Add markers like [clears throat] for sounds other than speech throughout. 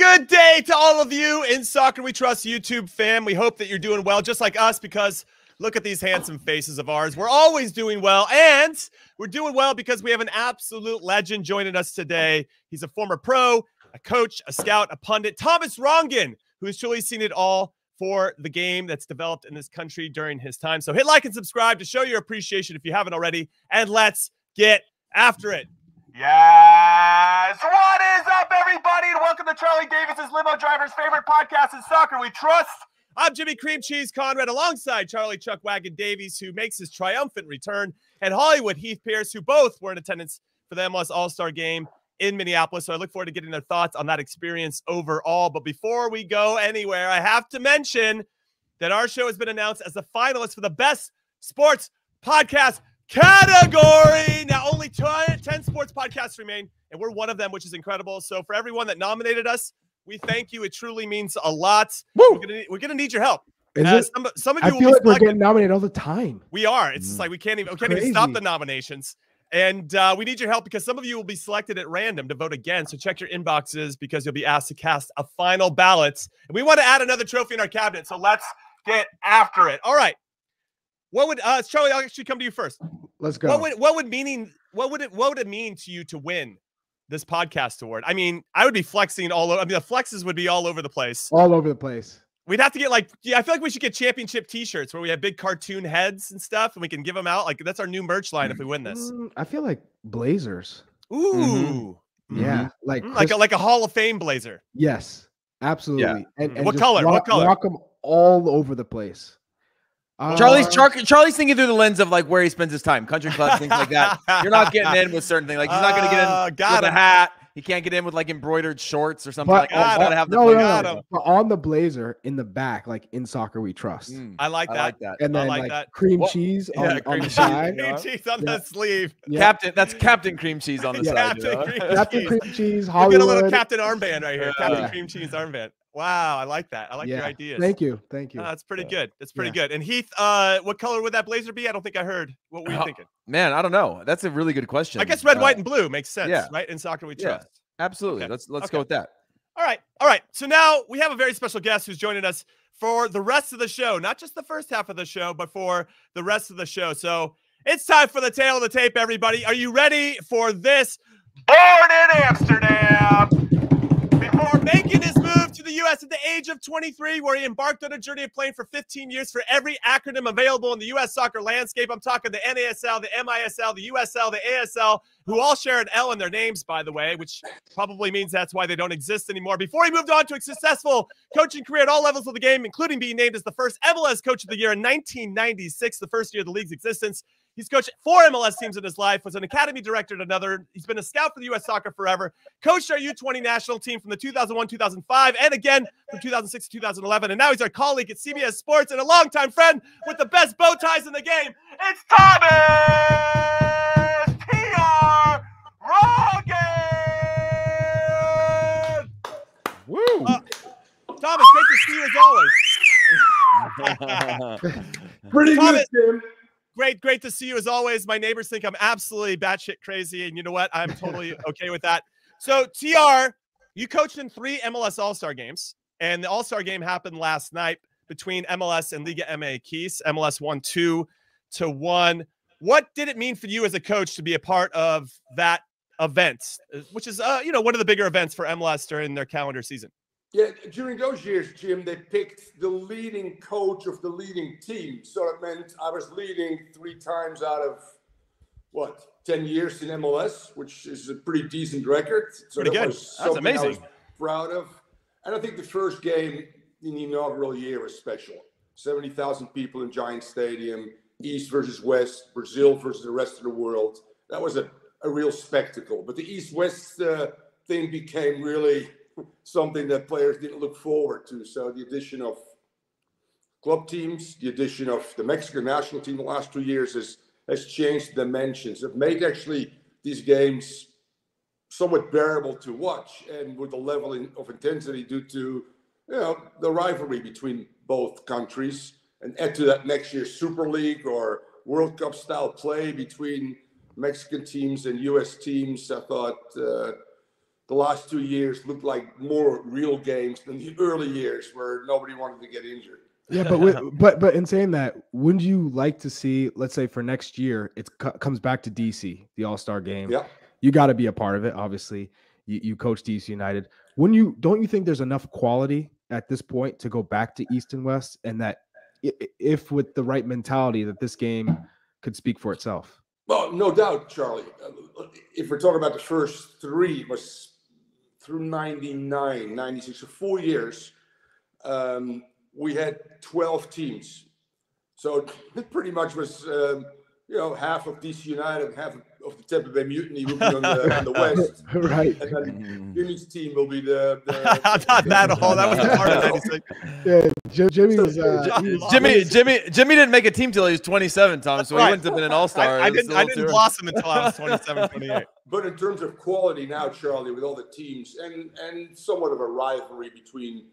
Good day to all of you in Soccer We Trust YouTube fam. We hope that you're doing well, just like us, because look at these handsome faces of ours. We're always doing well, and we're doing well because we have an absolute legend joining us today. He's a former pro, a coach, a scout, a pundit, Thomas Rongen, who has truly seen it all for the game that's developed in this country during his time. So hit like and subscribe to show your appreciation if you haven't already, and let's get after it. Yes. What is up, everybody? And welcome to Charlie Davies's limo driver's favorite podcast in soccer. We trust. I'm Jimmy Cream Cheese Conrad alongside Charlie Chuck Wagon Davies, who makes his triumphant return, and Hollywood Heath Pearce, who both were in attendance for the MLS All Star game in Minneapolis. So I look forward to getting their thoughts on that experience overall. But before we go anywhere, I have to mention that our show has been announced as the finalist for the best sports podcast category. Now, only 10 sports podcasts remain, and we're one of them, which is incredible. So, for everyone that nominated us, we thank you. It truly means a lot. Woo! We're gonna we're gonna need your help. Uh, it? some, some of I you will feel be like we're getting nominated all the time. We are. It's Mm. like we can't even we can't even stop the nominations. And uh, we need your help because some of you will be selected at random to vote again. So check your inboxes because you'll be asked to cast a final ballot. And we want to add another trophy in our cabinet. So let's get after it. All right. What would uh Charlie? I'll actually come to you first. Let's go. What would what would meaning what would it what would it mean to you to win this podcast award? I mean, I would be flexing all over. I mean, the flexes would be all over the place. all over the place. We'd have to get like yeah, I feel like we should get championship T-shirts where we have big cartoon heads and stuff, and we can give them out. Like that's our new merch line if we win this. Mm, I feel like Blazers. Ooh, Yeah, like Mm, like a, like a Hall of Fame blazer. yes, absolutely. And, Mm. and What just color? What color? Rock them all over the place. Charlie's Uh, Char- Charlie's thinking through the lens of like where he spends his time, country clubs, things like that. [laughs] You're not getting in with certain things. Like he's not going to get Uh, in got with a hat. He can't get in with like embroidered shorts or something But, like that. Got got to him. have the no, blazer. no, no, but on the blazer in the back, like in soccer we trust, Mm, I like that. I that. like that. and I like like, that. cream Well, cheese on, yeah, on cream the cheese, side. cream cheese on Yeah. the sleeve. Yeah. Captain, that's Captain Cream Cheese on the [laughs] Yeah. side. you Captain know? Cream Captain Cheese. cream cheese, We'll get a little Captain armband right here. Captain Yeah. Cream Cheese armband. Wow, I like that. I like your yeah, ideas. thank you, thank you. Oh, that's pretty Yeah. good. That's pretty Yeah. good. And Heath, uh, what color would that blazer be? I don't think I heard. What were you Uh, thinking? Man, I don't know. That's a really good question. I guess red, Uh, white, and blue makes sense, yeah. right? In soccer, we Yeah. trust. Absolutely. Okay. Let's let's Okay. go with that. All right. All right. So now we have a very special guest who's joining us for the rest of the show, not just the first half of the show, but for the rest of the show. So it's time for the tail of the tape, everybody. Are you ready for this? Born in Amsterdam. Before making his to the U.S. at the age of 23, where he embarked on a journey of playing for 15 years for every acronym available in the U.S. soccer landscape. I'm talking the NASL, the MISL, the USL, the ASL, who all share an L in their names, by the way, which probably means that's why they don't exist anymore. Before he moved on to a successful coaching career at all levels of the game, including being named as the first MLS Coach of the Year in 1996, the first year of the league's existence. He's coached four MLS teams in his life, was an academy director at another. He's been a scout for the U.S. soccer forever, coached our U20 national team from the 2001 2005, and again from 2006 to 2011. And now he's our colleague at CBS Sports and a longtime friend with the best bow ties in the game. It's Thomas T.R. Rongen! Woo! Uh, Thomas, great to see you as always. [laughs] [laughs] Pretty Thomas- good, Tim. Great, great to see you as always. My neighbors think I'm absolutely batshit crazy, and you know what? I'm totally [laughs] okay with that. So, TR, you coached in three MLS All Star games, and the All Star game happened last night between MLS and Liga MX. MLS won two to one. What did it mean for you as a coach to be a part of that event, uh, which is, uh, you know, one of the bigger events for MLS during their calendar season? Yeah, during those years, Jim, they picked the leading coach of the leading team. So it meant I was leading three times out of what, 10 years in MLS, which is a pretty decent record. So Pretty that good. That's something I was amazing. proud of. And I think the first game in the inaugural year was special. 70,000 people in Giant Stadium, East versus West, Brazil versus the rest of the world. That was a, a real spectacle. But the East West uh, thing became really something that players didn't look forward to. So the addition of club teams, the addition of the Mexican national team the last two years has has changed dimensions. It made actually these games somewhat bearable to watch and with a level in, of intensity due to you know the rivalry between both countries and add to that next year's super league or world cup style play between mexican teams and us teams i thought uh, the last two years looked like more real games than the [laughs] early years where nobody wanted to get injured. Yeah, but with, but but in saying that, wouldn't you like to see, let's say for next year, it co- comes back to DC, the All Star game. Yeah. You got to be a part of it. Obviously, you, you coach DC United. Wouldn't you? Don't you think there's enough quality at this point to go back to East and West, and that if with the right mentality, that this game could speak for itself. Well, no doubt, Charlie. Uh, If we're talking about the first three, was through 99, 96, so four years, um, we had 12 teams. So it pretty much was, um, you know, half of DC United, half of the Tampa Bay Mutiny will be on the, on the West. [laughs] right. And then Jimmy's team will be the. the [laughs] Not that all. That was the part of 96. Yeah, J- Jimmy was. Uh, [laughs] was- Jimmy, Jimmy, Jimmy didn't make a team till he was 27, Tom. So he Right. wouldn't have been an all star. I, I didn't, I didn't blossom until I was 27, 28. But in terms of quality now, Charlie, with all the teams and and somewhat of a rivalry between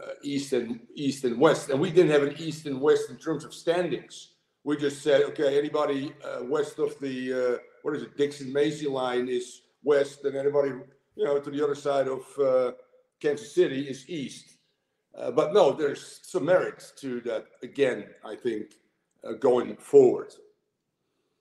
uh, East and East and West, and we didn't have an East and West in terms of standings. We just said, okay, anybody uh, west of the uh, what is it, Dixon Macy line is West, and anybody you know to the other side of uh, Kansas City is East. Uh, but no, there's some merit to that. Again, I think uh, going forward.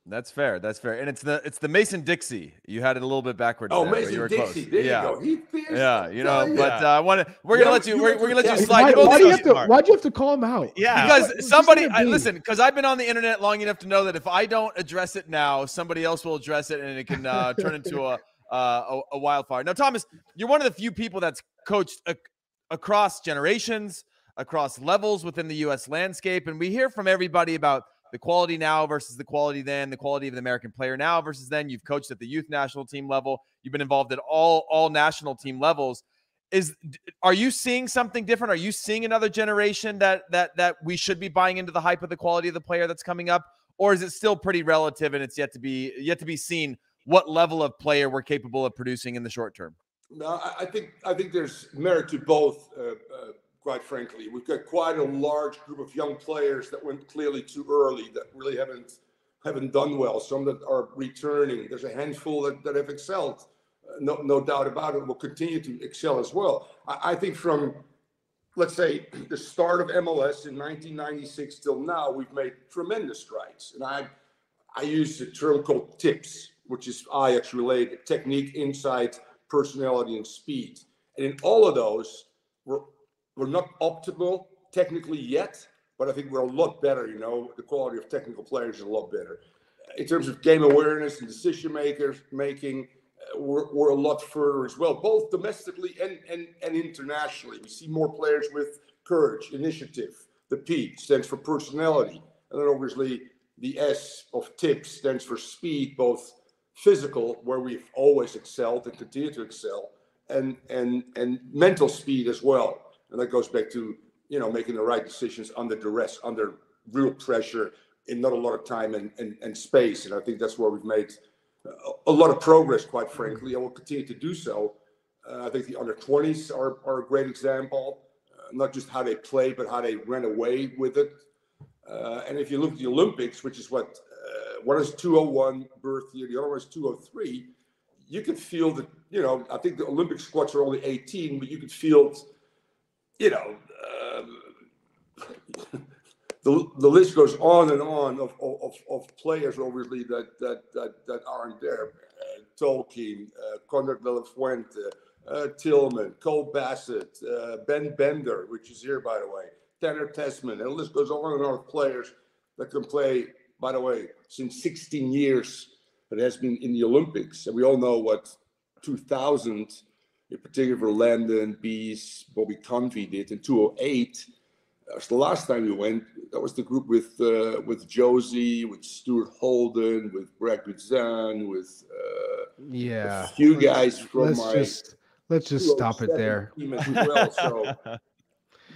That's fair. That's fair. And it's the it's the Mason Dixie. You had it a little bit backwards. Oh, there, Mason you were Dixie, close. there yeah. you go. He fierce. Yeah, you know, Yeah. but uh, I want to. We're gonna Yeah, let you. you We're, we're gonna let you slide. Why, why do you have to? Why do you have to call him out? Yeah. Because What- somebody, I, let it be. listen, because I've been on the internet long enough to know that if I don't address it now, somebody else will address it, and it can uh, turn into a, uh, a a wildfire. Now, Thomas, you're one of the few people that's coached ac- across generations, across levels within the U.S. landscape, and we hear from everybody about the quality now versus the quality then, the quality of the American player now versus then. You've coached at the youth national team level. You've been involved at all all national team levels. Is are you seeing something different? Are you seeing another generation that that that we should be buying into the hype of the quality of the player that's coming up, or is it still pretty relative and it's yet to be yet to be seen what level of player we're capable of producing in the short term? No, I, think I think there's merit to both. Uh, uh, quite frankly, we've got quite a large group of young players that went clearly too early that really haven't haven't done well. Some that are returning. There's a handful that, that have excelled. Uh, no, no doubt about it. Will continue to excel as well. I, I think from let's say [clears throat] the start of MLS in 1996 till now, we've made tremendous strides. And I I use a term called TIPS, which is Ajax related: technique, insight, personality, and speed. And in all of those, we're we're not optimal technically yet, but I think we're a lot better. You know, the quality of technical players is a lot better. In terms of game awareness and decision makers making, uh, we're, we're a lot further as well, both domestically and, and, and internationally. We see more players with courage, initiative. The P stands for personality. And then obviously the S of tips stands for speed, both physical, where we've always excelled and continue to excel, and and and mental speed as well. And that goes back to you know making the right decisions under duress, under real pressure, in not a lot of time and and, and space. And I think that's where we've made a, a lot of progress, quite frankly, and we'll continue to do so. Uh, I think the under 20s are, are a great example, uh, not just how they play, but how they ran away with it. Uh, and if you look at the Olympics, which is what uh, one is 201 birth year, the other one is 203, you could feel that, you know, I think the Olympic squads are only 18, but you could feel, you know, um, the, the list goes on and on of, of, of players, obviously, that, that, that, that aren't there. Uh, Tolkin, uh, Konrad de uh, Tillman, Cole Bassett, uh, Ben Bender, which is here, by the way, Tanner Tessman, and the list goes on and on of players that can play, by the way, since 16 years that has been in the Olympics. And we all know what 2000, in particular for Landon, Bees, Bobby Convey did in 208. That was the last time we went. That was the group with uh, with Jozy, with Stuart Holden, with Brad Guzan, with uh, Yeah. a few guys from Let's my just let's just stop it there. team as well. So [laughs]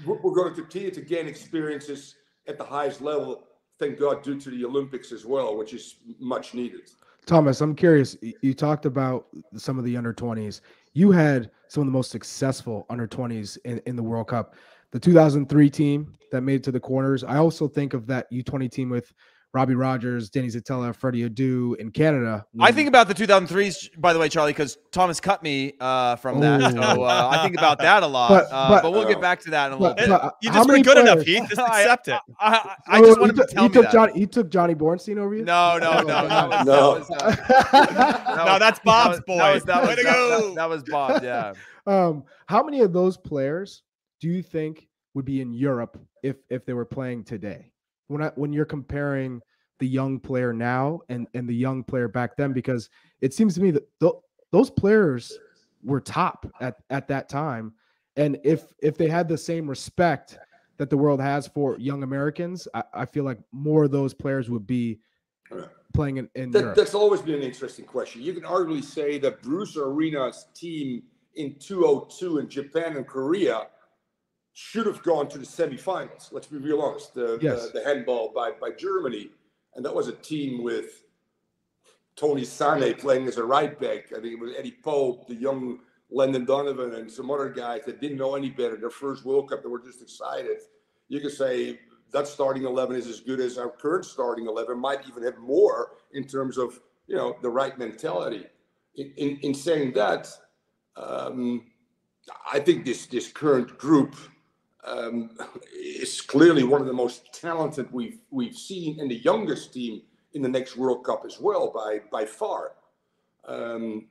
we're, we're going to continue to gain experiences at the highest level. Thank God, due to the Olympics as well, which is much needed. Thomas, I'm curious. You talked about some of the under 20s. You had some of the most successful under 20s in, in the World Cup. The 2003 team that made it to the corners. I also think of that U20 team with Robbie Rogers, Danny Szetela, Freddie Adu in Canada. I think about the 2003s, by the way, Charlie, because Thomas cut me uh, from that. Oh. So uh, I think about that a lot. But- uh, but- but we'll get back to that in a little but- bit. but You just many weren't good enough, players- Heath. Just [laughs] accept it. I, I, I just he wanted took- to tell he me took that. Johnny. He took Johnny Bornstein over you. No, no, no. [laughs] That was, No. that was, uh, No, that's Bob's boy. That was, that Way was, to that- go. that- that was Bob. Yeah. [laughs] um, how many of those players do you think would be in Europe if if they were playing today? When I, when you're comparing the young player now and and the young player back then, because it seems to me that th- those players were top at at that time, and if if they had the same respect that the world has for young Americans, I, I feel like more of those players would be playing in, in That, that's always been an interesting question. You can arguably say that Bruce Arena's team in 202 in Japan and Korea should have gone to the semifinals. Let's be real honest. The, Yes. the, the handball by, by Germany. And that was a team with Tony Sanneh playing as a right back. I think it was Eddie Pope, the young Landon Donovan, and some other guys that didn't know any better. Their first World Cup, they were just excited. You could say that starting 11 is as good as our current starting 11, might even have more in terms of, you know, the right mentality. In, in, in saying that, um, I think this, this current group um, is clearly one of the most talented we've, we've seen and the youngest team in the next World Cup as well by, by far. Um,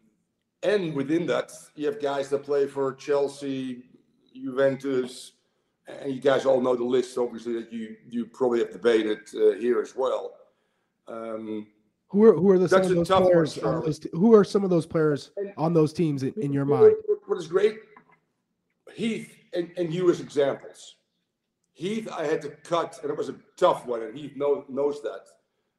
and within that, you have guys that play for Chelsea, Juventus, and you guys all know the list, obviously, that you you probably have debated uh, here as well. Um, Who are who are the some of those one, players? On those, who are some of those players And- on those teams in, in your what- mind? what- what is great, Heath and, and you as examples. Heath, I had to cut, and it was a tough one, and Heath know, knows that.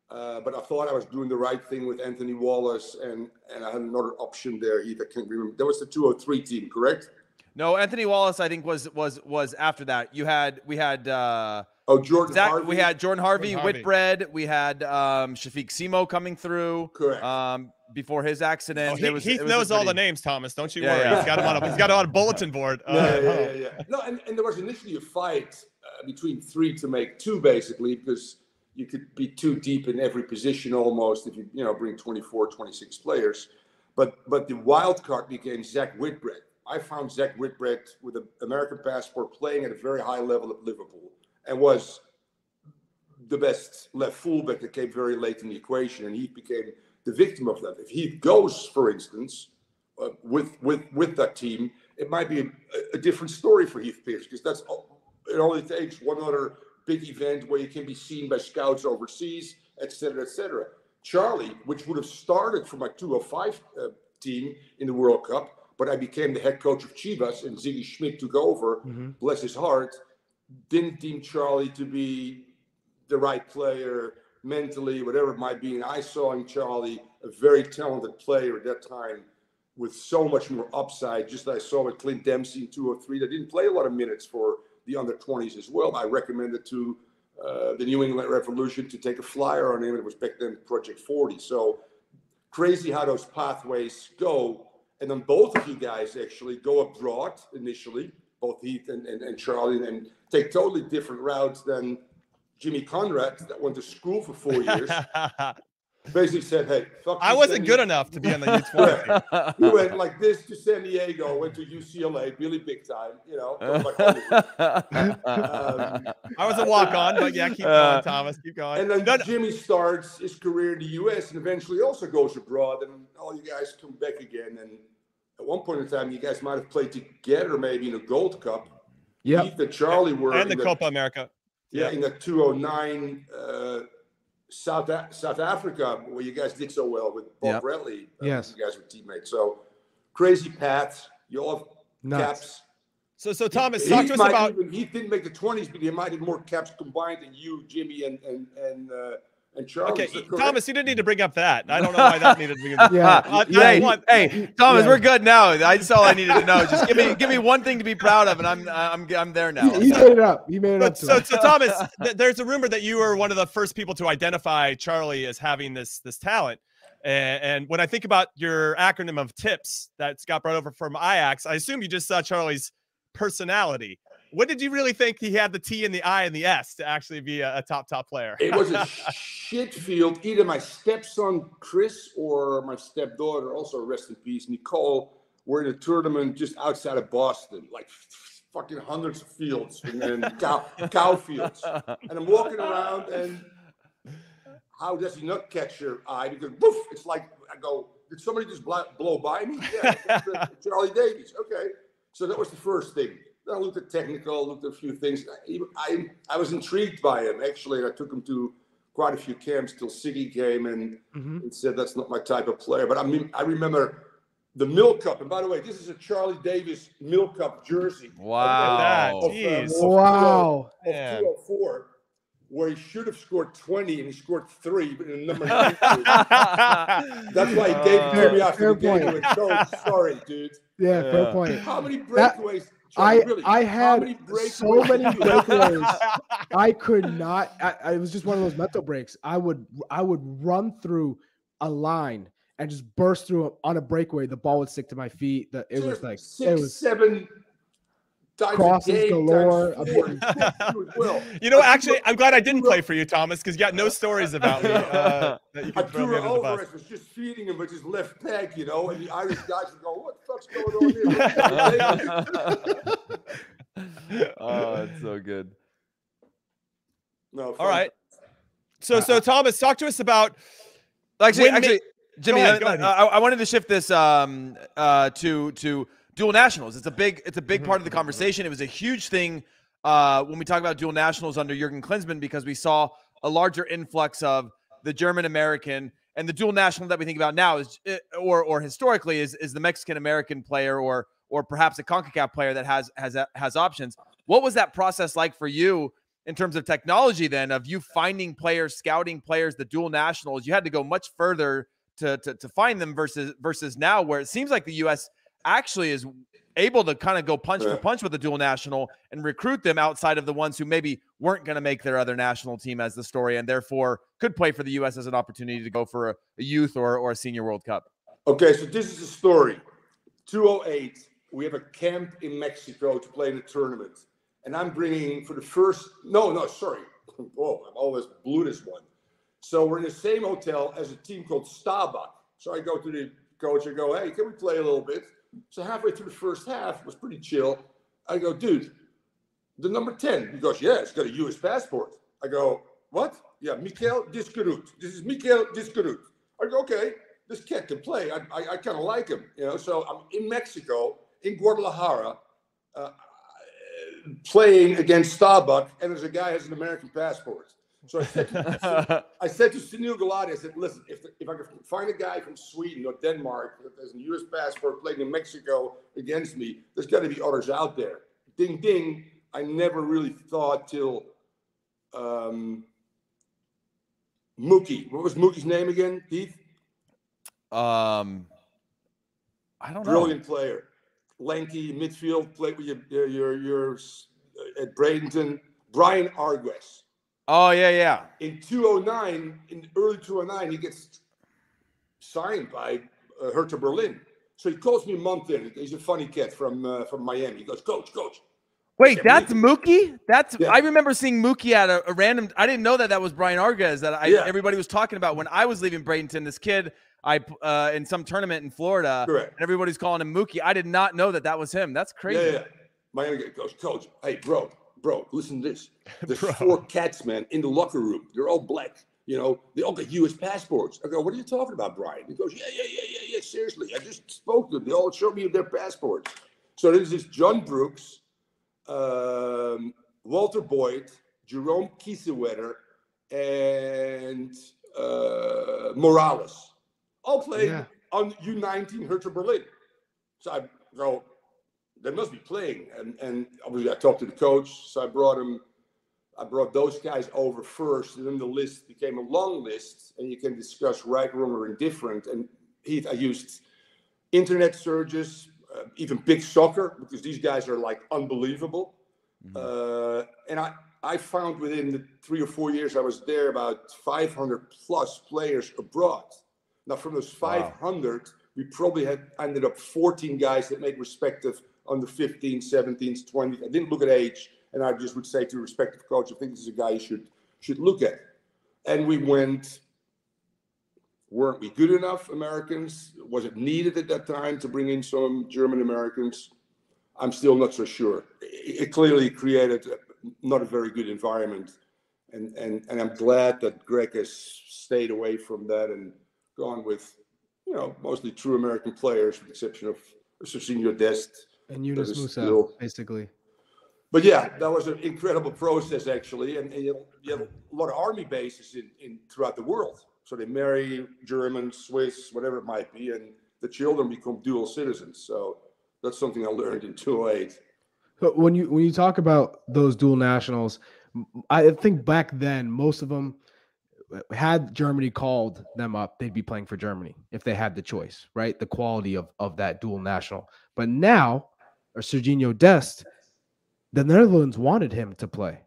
Uh, but I thought I was doing the right thing with Anthony Wallace, and and I had another option there. Heath, I can't remember. That was the 203 team, correct? No, Anthony Wallace, I think was was was after that. You had we had uh Oh, Jordan Zach, Harvey. we had Jordan Harvey, Jordan Harvey. Whitbread, we had um Shafiq Simo coming through correct. um before his accident. Oh, There he, was- Heath it was a knows all the names, Thomas. Don't you Yeah, worry. yeah. He's got him on. A, he's got it on a bulletin board. Uh, yeah, yeah, yeah, yeah. No, and, and there was initially a fight uh, between three to make two, basically, because you could be too deep in every position almost if you, you know, bring 24, 26 players. But but the wild card became Zach Whitbread. I found Zach Whitbread with an American passport playing at a very high level at Liverpool and was the best left fullback that came very late in the equation, and he became the victim of that. If he goes, for instance, uh, with with with that team, it might be a, a different story for Heath Pearce because that's it only takes one other big event where you can be seen by scouts overseas, et cetera, et cetera. Charlie, which would have started for my 205 uh, team in the World Cup, but I became the head coach of Chivas and Sigi Schmid took over, Mhm. bless his heart, didn't deem Charlie to be the right player mentally, whatever it might be. And I saw in Charlie a very talented player at that time with so much more upside, just as I saw with Clint Dempsey in 203 that didn't play a lot of minutes for the under 20s as well. I recommended to uh, the New England Revolution to take a flyer on him. It was back then Project 40. So crazy how those pathways go. And then both of you guys actually go abroad initially, both Heath and, and, and Charlie, and take totally different routes than Jimmy Conrad that went to school for four years. [laughs] Basically said, hey, fuck I wasn't San good Diego. enough to be on the U20 team. He went like this to San Diego, went to UCLA, really big time, you know. like Um, [laughs] I was a walk on, but yeah, keep Uh, going, Thomas. Keep going. and then No, no, Jimmy starts his career in the U.S. and eventually also goes abroad, and all you guys come back again. And at one point in time, you guys might have played together, maybe in a Gold Cup. Yep. Heath and Charlie were and the in the, Copa America. Yeah, in the 209 uh, South A- South Africa, where you guys did so well with Bob Yep. Bradley. Uh, Yes. you guys were teammates. So crazy paths. You all have Nuts. caps. So, so Thomas, He- talk he to us about. even- he didn't make the 20s, but he might have more caps combined than you, Jimmy, and and and uh, and Charlie. Okay, Is correct? Thomas, you didn't need to bring up that. I don't know why that needed to be. [laughs] Yeah. Uh, yeah, hey, want- hey, Thomas, yeah. we're good now. That's all I needed to know. Just give me [laughs] give me one thing to be proud of, and I'm I'm I'm there now. He, he made it up. He made it up. But To so, us. so Thomas, th- there's a rumor that you were one of the first people to identify Charlie as having this this talent. And, and when I think about your acronym of TIPS that's got brought over from Ajax, I assume you just saw Charlie's personality. When did you really think he had the T and the I and the S to actually be a, a top top player? It was a [laughs] shit field. Either my stepson Chris or my stepdaughter, also rest in peace, Nicole, were in a tournament just outside of Boston, like fucking hundreds of fields and [laughs] cow, cow fields. And I'm walking around and how does he not catch your eye? Because woof, it's like I go, did somebody just blow, blow by me? Yeah, Charlie Davies. Okay, so that was the first thing. Then I looked at technical, looked at a few things. I, I, I was intrigued by him actually. I took him to quite a few camps till Sigi came and, Mhm. and said that's not my type of player. But I mean, I remember the Milk Cup. And by the way, this is a Charlie Davies Milk Cup jersey. Wow. Of, uh, Jeez. of Wow. Of Man. 204, where he should have scored 20 and he scored three, but in the number [laughs] That's why he gave it me Fair- after the fair game. He point. went, "Coach, sorry, dude. Yeah, Yeah. fair point. How many That- breakaways? I really, I had so many did you have? breakaways. I could not. I, I it was just one of those mental breaks. I would I would run through a line and just burst through on a breakaway. The ball would stick to my feet. The, it was like six, it was seven crosses a game, galore. Times I four. mean- You. [laughs] You know, actually, I'm glad I didn't play for you, Thomas, because you got no stories [laughs] about me uh, that you I throw threw me her under the over. bus. Was just feeding him with his left peg, you know, and the Irish guys would go, "What the fuck's going on here?" [laughs] oh, it's so good. no, All fun. right. So, so Thomas, talk to us about. Actually, actually, Jimmy, ahead, let- I, I wanted to shift this um, uh, to to dual nationals. It's a big it's a big part of the conversation. It was a huge thing uh, when we talk about dual nationals under Jurgen Klinsmann because we saw a larger influx of the German American and the dual national that we think about now is eh, or or historically is is the Mexican American player or or perhaps a CONCACAF player that has has has options. What was that process like for you in terms of technology then of you finding players, scouting players, the dual nationals? You had to go much further to to, to find them versus versus now where it seems like the US actually is able to kind of go punch for punch with the dual national and recruit them outside of the ones who maybe weren't going to make their other national team as the story and therefore could play for the US as an opportunity to go for a, a youth or, or a senior World Cup. Okay, so this is the story. 208, we have a camp in Mexico to play in a tournament. And I'm bringing for the first, no, no, sorry. [laughs] Oh, I'm always blew this one. So we're in the same hotel as a team called Stabæk. So I go to the coach, and go, hey, can we play a little bit? So halfway through the first half, was pretty chill. I go, dude, the number 10. He goes, yeah, it's got a US passport. I go, what? Yeah, Mikkel Diskerud. This is Mikkel Diskerud. I go, okay, this kid can play. I, I, I kind of like him, you know. So I'm in Mexico, in Guadalajara, uh, playing against Stabæk, and there's a guy has an American passport. So I said, to, I said to Sunil Gulati, I said, listen, if, if I could find a guy from Sweden or Denmark that has a U.S. passport playing in Mexico against me, there's got to be others out there. Ding, ding. I never really thought till um, Mookie. What was Mookie's name again, Heath? Um, I don't know. Brilliant player. Lanky midfield, played with your, your, your, your uh, at Bradenton. Bryan Arguez. Oh yeah, yeah. in 209, in early 209, he gets signed by uh, Hertha Berlin. So he calls me a month in. He's a funny cat from uh, from Miami. He goes, Coach, Coach. Wait, that's Mookie. That's Yeah. I remember seeing Mookie at a, a random. I didn't know that that was Bryan Arguez that I, Yeah. everybody was talking about when I was leaving Bradenton. This kid, I uh, in some tournament in Florida, Correct. and everybody's calling him Mookie. I did not know that that was him. That's crazy. Yeah, yeah. Miami goes, Coach, hey, bro, bro, listen to this. [laughs] There's four cats, man, in the locker room. They're all black. You know, they all got U.S. passports. I go, what are you talking about, Brian? He goes, yeah, yeah, yeah, yeah, yeah. Seriously, I just spoke to them. They all showed me their passports. So there's this John Brooks, um, Walter Boyd, Jerome Kiesewetter, and uh, Morales. All playing Yeah. on U19 Hertha Berlin. So I go, they must be playing. And and obviously I talked to the coach, so I brought him. I brought those guys over first, and then the list became a long list, and you can discuss right, wrong, or indifferent. And Heath, I used internet searches, uh, even big soccer, because these guys are like unbelievable. Uh, and I, I found within the three or four years I was there about 500 plus players abroad. Now, from those 500, we probably had ended up 14 guys that made respective under 15, 17, 20. I didn't look at age, and I just would say to the respective coach, I think this is a guy you should should look at. And we went. Weren't we good enough, Americans? Was it needed at that time to bring in some German Americans? I'm still not so sure. It, clearly created not a very good environment, and and and I'm glad that Gregg has stayed away from that and gone with, you know, mostly true American players, with the exception of Sergiño Dest. And Yunus Musah, still- basically. But yeah, that was an incredible process actually, and, and you, have, a lot of army bases in, in throughout the world. So they marry German, Swiss, whatever it might be, and the children become dual citizens. So that's something I learned in 208. But when you when you talk about those dual nationals, I think back then most of them had Germany called them up, they'd be playing for Germany if they had the choice, right? The quality of of that dual national. But now, or Sergiño Dest, the Netherlands wanted him to play.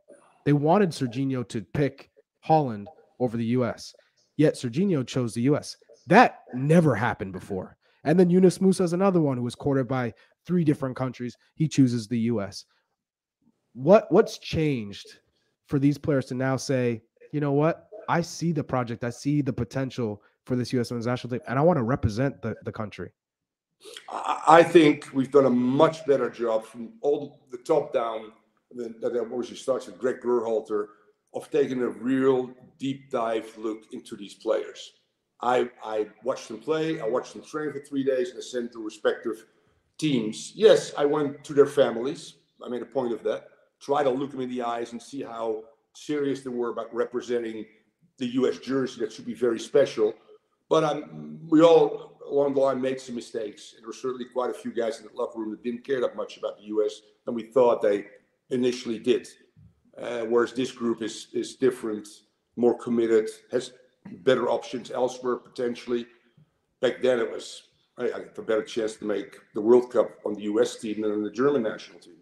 They wanted Sergiño to pick Holland over the US. Yet Sergiño chose the US. That never happened before. And then Yunus Musah is another one who was courted by three different countries. He chooses the US. What what's changed for these players to now say, you know what? I see the project. I see the potential for this US men's national team, and I want to represent the, the country. I think we've done a much better job from all the top down than that obviously starts with Gregg Berhalter of taking a real deep dive look into these players. I I watched them play. I watched them train for three days, and I sent respective teams. Yes, I went to their families. I made a point of that. Try to look them in the eyes and see how serious they were about representing the U.S. jersey. That should be very special. But um, we all along the line made some mistakes. And there were certainly quite a few guys in the locker room that didn't care that much about the U.S. than we thought they initially did. Uh, whereas this group is is different, more committed, has better options elsewhere potentially. Back then, it was I had a better chance to make the World Cup on the U.S. team than on the German national team.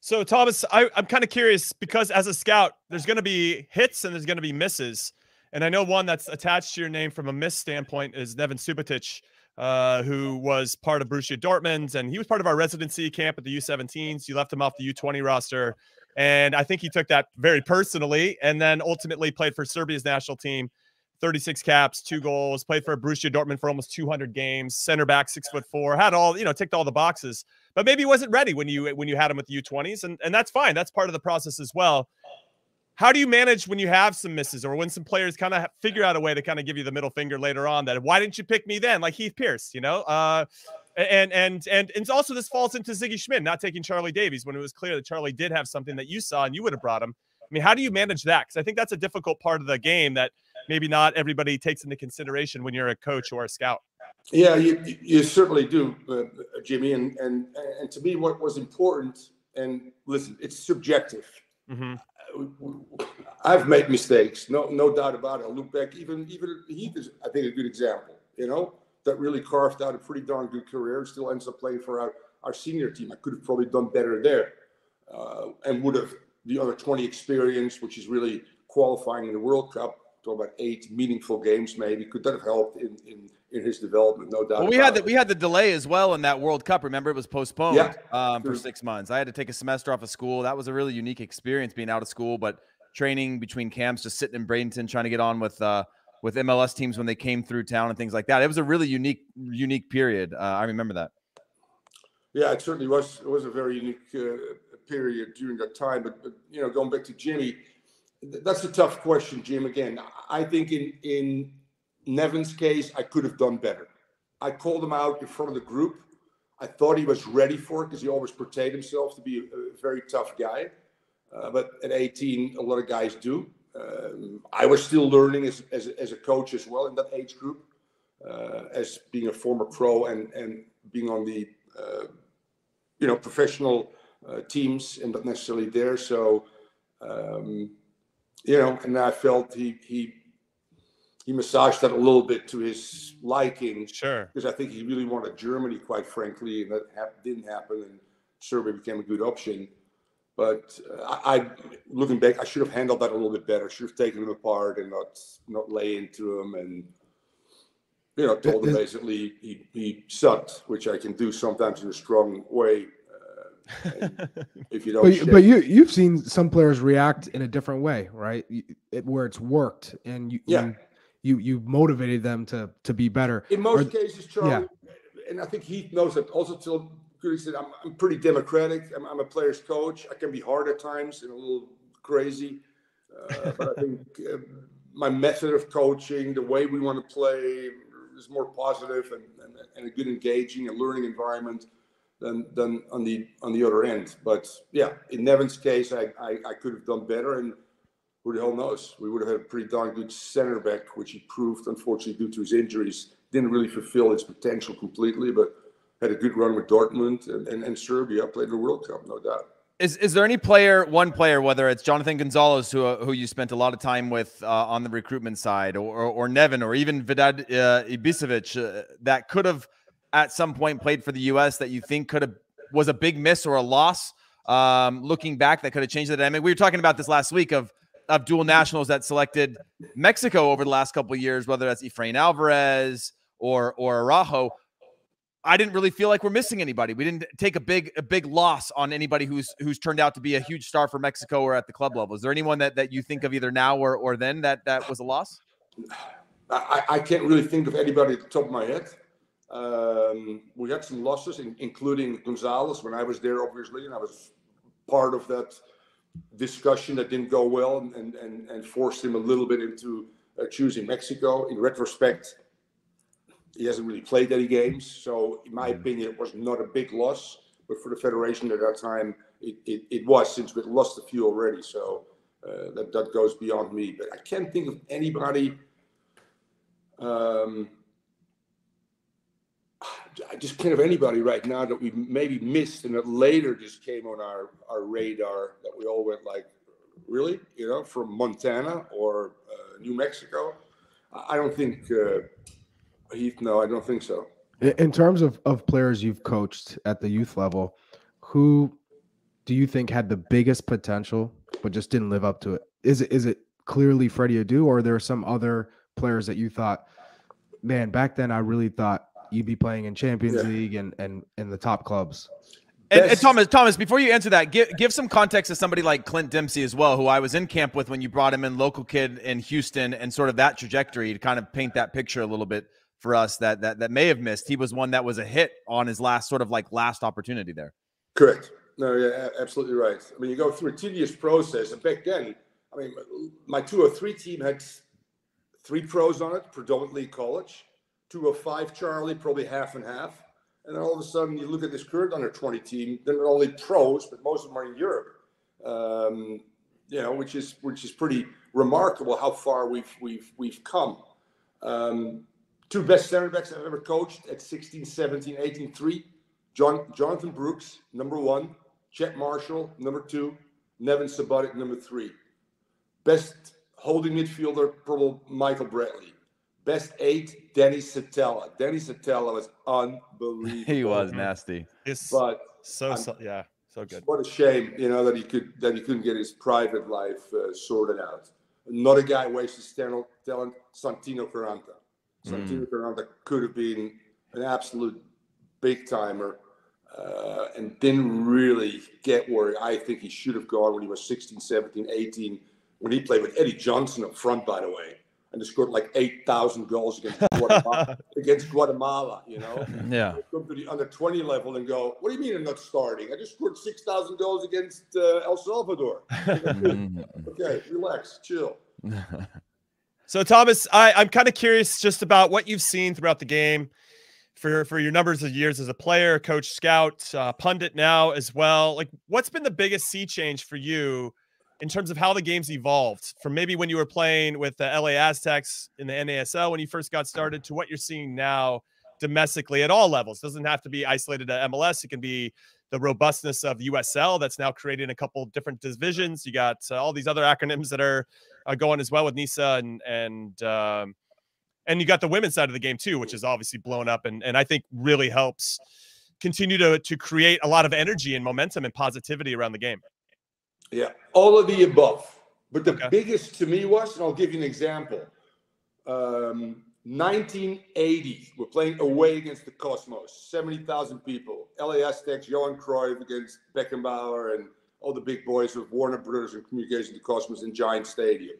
So Thomas, I, I'm kind of curious because as a scout, there's going to be hits and there's going to be misses, and I know one that's attached to your name from a miss standpoint is Neven Subotic, uh, who was part of Borussia Dortmund, and he was part of our residency camp at the U17s. You left him off the U20 roster, and I think he took that very personally, and then ultimately played for Serbia's national team. 36 caps, two goals, played for Borussia Dortmund for almost 200 games, center back, six foot four, had all, you know, ticked all the boxes but maybe he wasn't ready when you when you had him with the U20s, and and that's fine. That's part of the process as well. How do you manage when you have some misses or when some players kind of figure out a way to kind of give you the middle finger later on that why didn't you pick me then, like Heath Pearce, you know? Uh, and and and and also this falls into Sigi Schmid not taking Charlie Davies when it was clear that Charlie did have something that you saw and you would have brought him. I mean, how do you manage that? Because I think that's a difficult part of the game that maybe not everybody takes into consideration when you're a coach or a scout. Yeah, you, you- you certainly do, uh, Jimmy. And, and and to me, what was important, and listen, it's subjective. Hmm I've made mistakes, no no doubt about it. I look back, even even Heath is, I think, a good example. You know, that really carved out a pretty darn good career. Still ends up playing for our, our senior team. I could have probably done better there, uh, and would have the other 20 experience, which is really qualifying in the World Cup. Talk about eight meaningful games, maybe could that have helped in in, in his development? No doubt. Well, we had the, it. we had the delay as well in that World Cup. Remember, it was postponed Yeah, um, for six months. I had to take a semester off of school. That was a really unique experience being out of school, but training between camps, just sitting in Bradenton, trying to get on with uh, with MLS teams when they came through town and things like that. It was a really unique unique period. Uh, I remember that. Yeah, it certainly was. It was a very unique uh, period during that time. But, but you know, going back to Jimmy, th- that's a tough question, Jim. Again, I think in in Neven's case, I could have done better. I called him out in front of the group. I thought he was ready for it because he always portrayed himself to be a, very tough guy. Uh, but at 18, a lot of guys do. Um, I was still learning as, as, as a coach as well in that age group, uh, as being a former pro and, and being on the uh, you know professional uh, teams and not necessarily there. So um, you know, and I felt he he he massaged that a little bit to his liking Sure. because I think he really wanted Germany, quite frankly, and that hap- didn't happen, and Serbia became a good option. But uh, I, I, looking back, I should have handled that a little bit better. Should have taken him apart and not not lay into him. And you know, told him basically he, he sucked, which I can do sometimes in a strong way. Uh, [laughs] if you don't, but, but, you you've seen some players react in a different way, right? It, where it's worked, and you yeah. you you you motivated them to to be better. In most or, cases, Charlie, yeah. and I think Heath knows that. Also, till he said, I'm, I'm pretty democratic. I'm, I'm, a player's coach. I can be hard at times and a little crazy, uh, but I think uh, my method of coaching, the way we want to play, is more positive and, and, and a good engaging and learning environment than than on the on the other end. But yeah, in Neven's case, I, I, I could have done better, and who the hell knows? We would have had a pretty darn good center back, which he proved, unfortunately, due to his injuries, didn't really fulfill its potential completely, but had a good run with Dortmund and, and, and Serbia, played in the World Cup, no doubt. Is is there any player, one player, whether it's Jonathan Gonzalez, who who you spent a lot of time with uh, on the recruitment side, or, or, or Neven, or even Vedad uh, Ibisevic, uh, that could have at some point played for the U.S. that you think could have was a big miss or a loss? Um, looking back, that could have changed the dynamic. We were talking about this last week of of dual nationals that selected Mexico over the last couple years, whether that's Efrain Alvarez or or Araujo. I didn't really feel like we're missing anybody. We didn't take a big a big loss on anybody who's who's turned out to be a huge star for Mexico or at the club level. Is there anyone that, that you think of either now or or then that that was a loss? I, I can't really think of anybody at the top of my head. Um, we had some losses, in, including Gonzalez when I was there, obviously, and I was part of that discussion that didn't go well and and, and forced him a little bit into uh, choosing Mexico. In retrospect, he hasn't really played any games. So, in my mm. opinion, it was not a big loss. But for the federation at that time, it, it, it was since we'd lost a few already. So uh, that that goes beyond me. But I can't think of anybody. Um, I just can't of anybody right now that we maybe missed and that later just came on our, our radar that we all went like, really? You know, from Montana or uh, New Mexico? I don't think uh, Heath, no, I don't think so. In terms of, of players you've coached at the youth level, who do you think had the biggest potential but just didn't live up to it? Is it is it clearly Freddie Adu, or there are there some other players that you thought, man, back then I really thought you'd be playing in Champions yeah. League and and in the top clubs? And, and, Thomas, Thomas, before you answer that, give give some context to somebody like Clint Dempsey as well, who I was in camp with when you brought him in, local kid in Houston, and sort of that trajectory to kind of paint that picture a little bit for us that that that may have missed. He was one that was a hit on his last sort of like last opportunity there. Correct. No, yeah, absolutely right. I mean, you go through a tedious process, and back then, I mean, my 203 team had three pros on it, predominantly college. 205 Charlie, probably half and half. And then all of a sudden, you look at this current under 20 team. They're not only pros, but most of them are in Europe. Um, you know, which is which is pretty remarkable how far we've we've we've come. Um, Two best center backs I've ever coached at 16, 17, 18, 3. John, Jonathan Brooks, number one. Chad Marshall, number two. Neven Subotic, number three. Best holding midfielder, probably Michael Bradley. Best eight, Denny Szetela. Denny Szetela was [laughs] unbelievable. he was nasty. It's but so, so, yeah, so good. What a shame, you know, that he could that he couldn't get his private life uh, sorted out. Another guy wasted talent, Santino Quaranta. Santino mm. could have been an absolute big timer uh, and didn't really get where I think he should have gone when he was 16, 17, 18, when he played with Eddie Johnson up front, by the way. And he scored like 8,000 goals against [laughs] Guatemala, against Guatemala, you know? [laughs] Yeah. Come to the under 20 level and go, what do you mean I'm not starting? I just scored 6,000 goals against uh, El Salvador. [laughs] okay, relax, chill. So, Thomas, I, I'm kind of curious just about what you've seen throughout the game for for your numbers of years as a player, coach, scout, uh, pundit now as well. Like, what's been the biggest sea change for you in terms of how the game's evolved from maybe when you were playing with the LA Aztecs in the NASL when you first got started to what you're seeing now domestically at all levels? It doesn't have to be isolated to MLS. It can be the robustness of USL that's now creating a couple different divisions. You got uh, all these other acronyms that are uh, going as well with NISA and and um, and you got the women's side of the game too, which is obviously blown up and and I think really helps continue to to create a lot of energy and momentum and positivity around the game. Yeah, all of the above. But the okay. biggest to me was, and I'll give you an example. Um, 1980, we're playing away against the Cosmos, 70,000 people. LA Aztecs, Johan Cruyff against Beckenbauer and all the big boys with Warner Brothers and Communications, the Cosmos in Giant Stadium.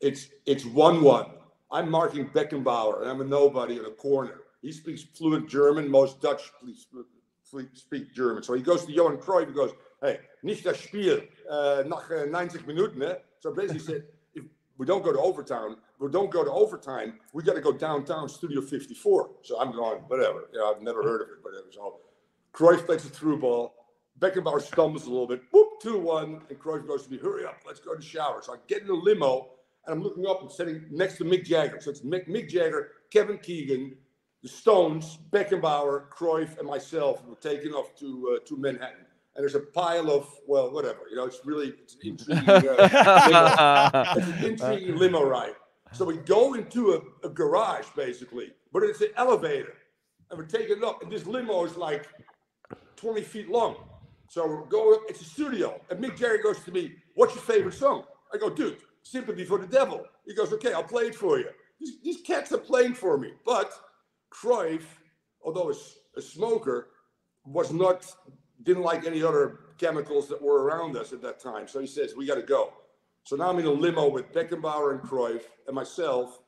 It's it's 1 1. I'm marking Beckenbauer and I'm a nobody in a corner. He speaks fluent German. Most Dutch speak German. So he goes to Johan Cruyff and goes, Hey, nicht das Spiel, uh, nach uh, 90 Minuten. Eh? So basically said, if we don't go to overtime, we don't go to overtime, we got to go downtown Studio 54. So I'm going, whatever. Yeah, I've never heard of it, whatever. So Cruyff plays a through ball. Beckenbauer stumbles a little bit. Whoop, 2 1. And Cruyff goes to me, hurry up, let's go to the shower. So I get in the limo and I'm looking up and sitting next to Mick Jagger. So it's Mick, Mick Jagger, Kevin Keegan, the Stones, Beckenbauer, Cruyff, and myself. We're taking off to uh, to Manhattan. And there's a pile of well, whatever. You know, it's really it's an intriguing, uh, [laughs] limo. It's an intriguing [laughs] limo ride. So we go into a, a garage basically, but it's an elevator, and we're taking it up. And this limo is like 20 feet long. So we're going up. It's a studio, and Mick Jagger goes to me, "What's your favorite song?" I go, "Dude, Sympathy for the Devil." He goes, "Okay, I'll play it for you." These, these cats are playing for me, but Cruyff, although a, a smoker, was not didn't like any other chemicals that were around us at that time. So he says, "We got to go." So now I'm in a limo with Beckenbauer and Cruyff and myself,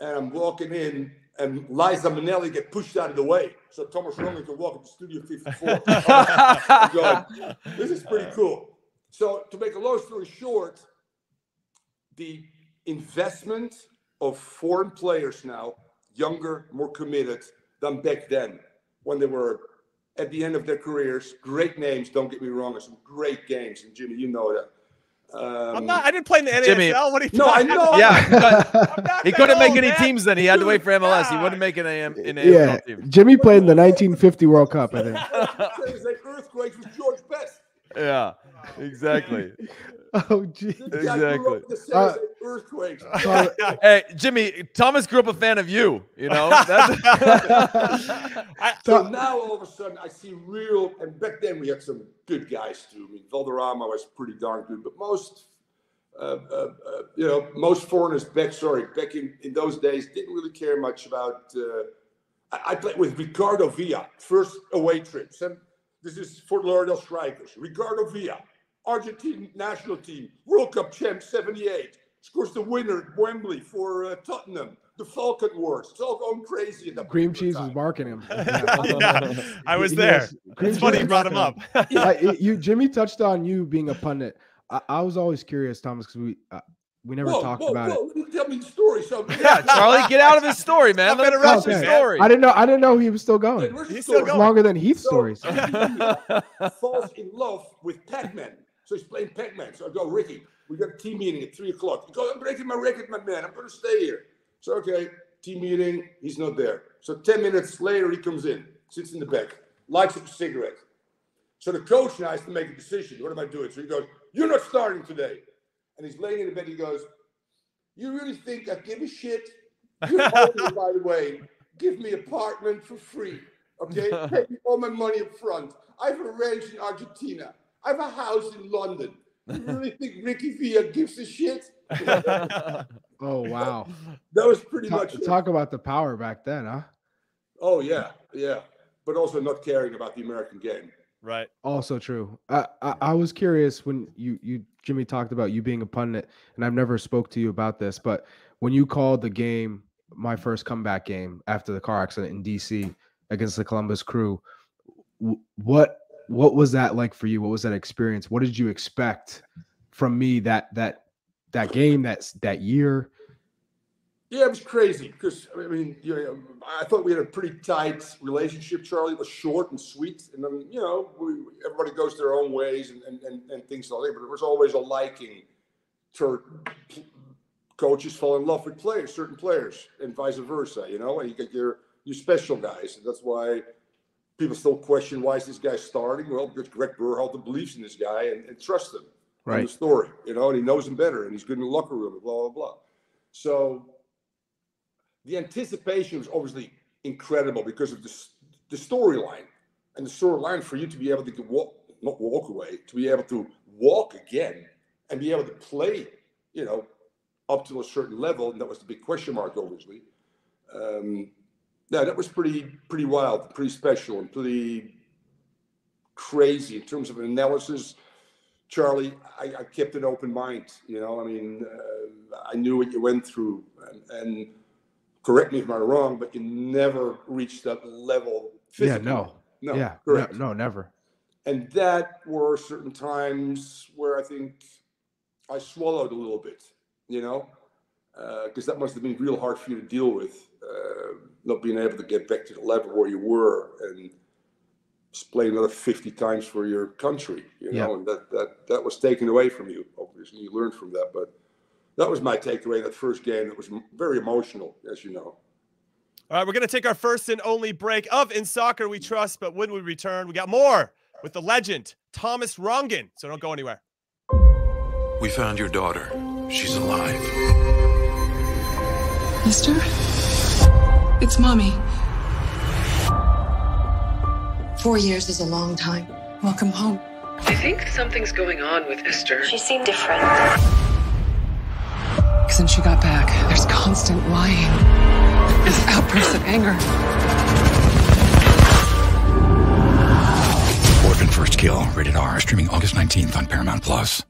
and I'm walking in, and Liza Minnelli get pushed out of the way, so Thomas Rongen can walk into Studio 54. [laughs] going, this is pretty uh, cool. So to make a long story short, the investment of foreign players now younger, more committed than back then when they were at the end of their careers. Great names, don't get me wrong, are some great games. And Jimmy, you know that. Um, I'm not. I didn't play in the NHL. Jimmy, what are you no, I know. Yeah, he couldn't make any man. teams. Then he had to wait for MLS. He wouldn't make an AM in yeah. team. Jimmy played in the 1950 World Cup. I think. [laughs] it was earthquakes with George Best. Yeah, exactly. [laughs] [laughs] Oh, geez. Exactly. Uh, earthquakes. [laughs] hey, Jimmy, Thomas grew up a fan of you. You know. [laughs] so now all of a sudden I see real, and back then we had some good guys too. I mean, Valderrama was pretty darn good, but most, uh, uh, uh, you know, most foreigners back, sorry, back in, in those days didn't really care much about. Uh, I, I played with Ricardo Villa, first away trips, and this is Fort Lauderdale Strikers. Ricardo Villa Argentine national team, World Cup champ 78. Scores the winner at Wembley for uh, Tottenham. The Falklands War. It's all going crazy. In the Cream cheese was barking him. [laughs] yeah, I was there. It's funny you brought him up. [laughs] you, Jimmy touched on you being a pundit. I, I was always curious, Thomas, because we uh, we never whoa, talked whoa, about whoa. it. Tell me the story. So yeah, Charlie, get out of his [laughs] story, man. Let him rush his story. I didn't know. I didn't know he was still going. He's still going. longer than Heath's so, stories. falls in love with Pac-Man. So he's playing Pac-Man. So I go, Ricky, we got a team meeting at three o'clock. He goes, I'm breaking my record, my man. I'm going to stay here. So okay, team meeting. He's not there. So ten minutes later, he comes in, sits in the back, lights up a cigarette. So the coach now has to make a decision. What am I doing? So he goes, You're not starting today. And he's laying in the bed. He goes, You really think I give a shit? You're [laughs] only, by the way, give me apartment for free. Okay, [laughs] pay me all my money up front. I've arranged in Argentina. I have a house in London. You really think Ricky Villa gives a shit? [laughs] oh wow, that was pretty talk, much talk about the power back then, huh? Oh yeah, yeah, but also not caring about the American game. Right. Also true. I, I, I was curious when you you Jimmy talked about you being a pundit, and I've never spoke to you about this, but when you called the game, my first comeback game after the car accident in DC against the Columbus Crew, what what was that like for you? What was that experience? What did you expect from me that that that game that's that year? Yeah, it was crazy because I mean, you know, I thought we had a pretty tight relationship. Charlie It was short and sweet, and then you know, we, everybody goes their own ways and, and, and, and things like that. But there was always a liking to coaches fall in love with players, certain players, and vice versa. You know, and you get your your special guys. And that's why people still question why is this guy starting? Well, because Gregg Berhalter believes in this guy and, and trusts him. Right. the story, you know, and he knows him better, and he's good in the locker room, and blah blah blah. So the anticipation was obviously incredible because of the the storyline and the storyline for you to be able to walk, not walk away, to be able to walk again and be able to play, you know, up to a certain level, and that was the big question mark, obviously. Um, yeah, that was pretty pretty wild, pretty special, and pretty crazy in terms of analysis. Charlie, I, I kept an open mind. You know, I mean, uh, I knew what you went through, and, and, correct me if I'm wrong, but you never reached that level. Physically. Yeah, no, no, yeah, correct, no, no, never. And that were certain times where I think I swallowed a little bit. You know, because uh, that must have been real hard for you to deal with, uh, not being able to get back to the level where you were and play another 50 times for your country, you know, yeah. and that, that, that was taken away from you. Obviously, you learned from that, but that was my takeaway that first game. It was very emotional, as you know. All right, we're going to take our first and only break of In Soccer We Trust, but when we return, we got more with the legend, Thomas Rongen. So don't go anywhere. We found your daughter. She's alive. Mister? It's Mommy. Four years is a long time. Welcome home. I think something's going on with Esther. She seemed different. Since she got back, there's constant lying. There's outbursts of anger. Orphan First Kill, rated R, streaming August 19th on Paramount Plus.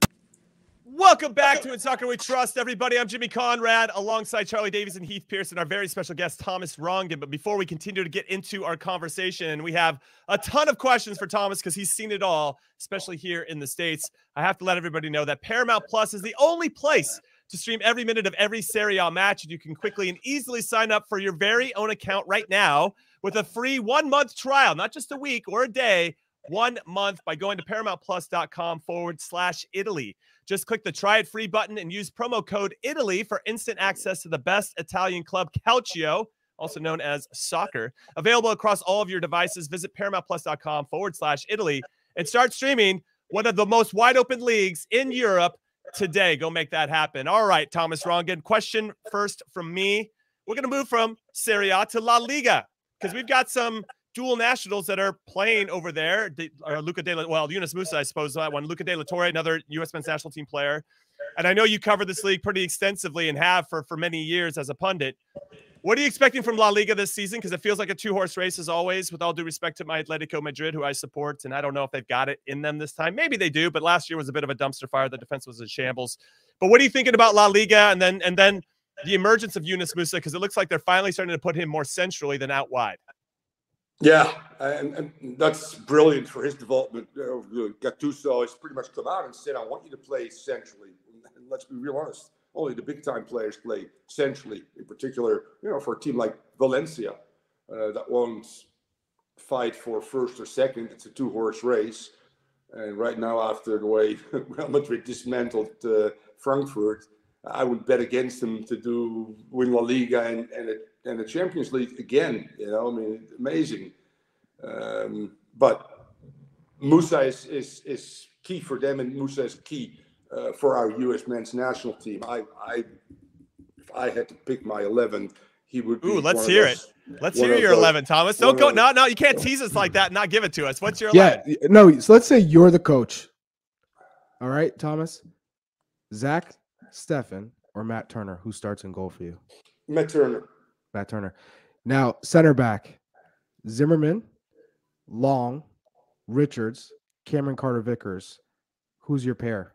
Welcome back to In Soccer We Trust, everybody. I'm Jimmy Conrad alongside Charlie Davies and Heath Pearce, our very special guest, Thomas Rongen. But before we continue to get into our conversation, we have a ton of questions for Thomas because he's seen it all, especially here in the States. I have to let everybody know that Paramount Plus is the only place to stream every minute of every Serie A match. And you can quickly and easily sign up for your very own account right now with a free one month trial, not just a week or a day, one month by going to paramountplus.com forward slash Italy. Just click the try it free button and use promo code Italy for instant access to the best Italian club, Calcio, also known as soccer. Available across all of your devices. Visit paramountplus.com forward slash Italy and start streaming one of the most wide open leagues in Europe today. Go make that happen. All right, Thomas Rongen. Question first from me. We're going to move from Serie A to La Liga because we've got some dual nationals that are playing over there. De, Luca De La, well, Yunus Musah, I suppose that one. Luca De La Torre, another U.S. men's national team player. And I know you cover this league pretty extensively and have for for many years as a pundit. What are you expecting from La Liga this season? Because it feels like a two horse race as always. With all due respect to my Atletico Madrid, who I support, and I don't know if they've got it in them this time. Maybe they do, but last year was a bit of a dumpster fire. The defense was in shambles. But what are you thinking about La Liga? And then and then the emergence of Yunus Musah? because it looks like they're finally starting to put him more centrally than out wide. Yeah, and, and that's brilliant for his development. Gattuso has pretty much come out and said, "I want you to play centrally." And let's be real honest, only the big time players play centrally. In particular, you know, for a team like Valencia uh, that won't fight for first or second. It's a two horse race, and right now, after the way [laughs] Real Madrid dismantled uh, Frankfurt, I would bet against them to do win La Liga and and and the Champions League again. You know, I mean, amazing. Um, but Musah is, is is key for them, and Musah is key uh, for our U.S. men's national team. I, I, if I had to pick my eleven, he would. Be Ooh, let's hear those, it. Let's hear your those, eleven, Thomas. Don't go. No, no, you can't tease us like that and not give it to us. What's your 11? Yeah, no. So let's say you're the coach. All right, Thomas, Zack, Steffen, or Matt Turner, who starts in goal for you? Matt Turner. Matt Turner. Now, center back, Zimmerman, Long, Richards, Cameron Carter Vickers. Who's your pair?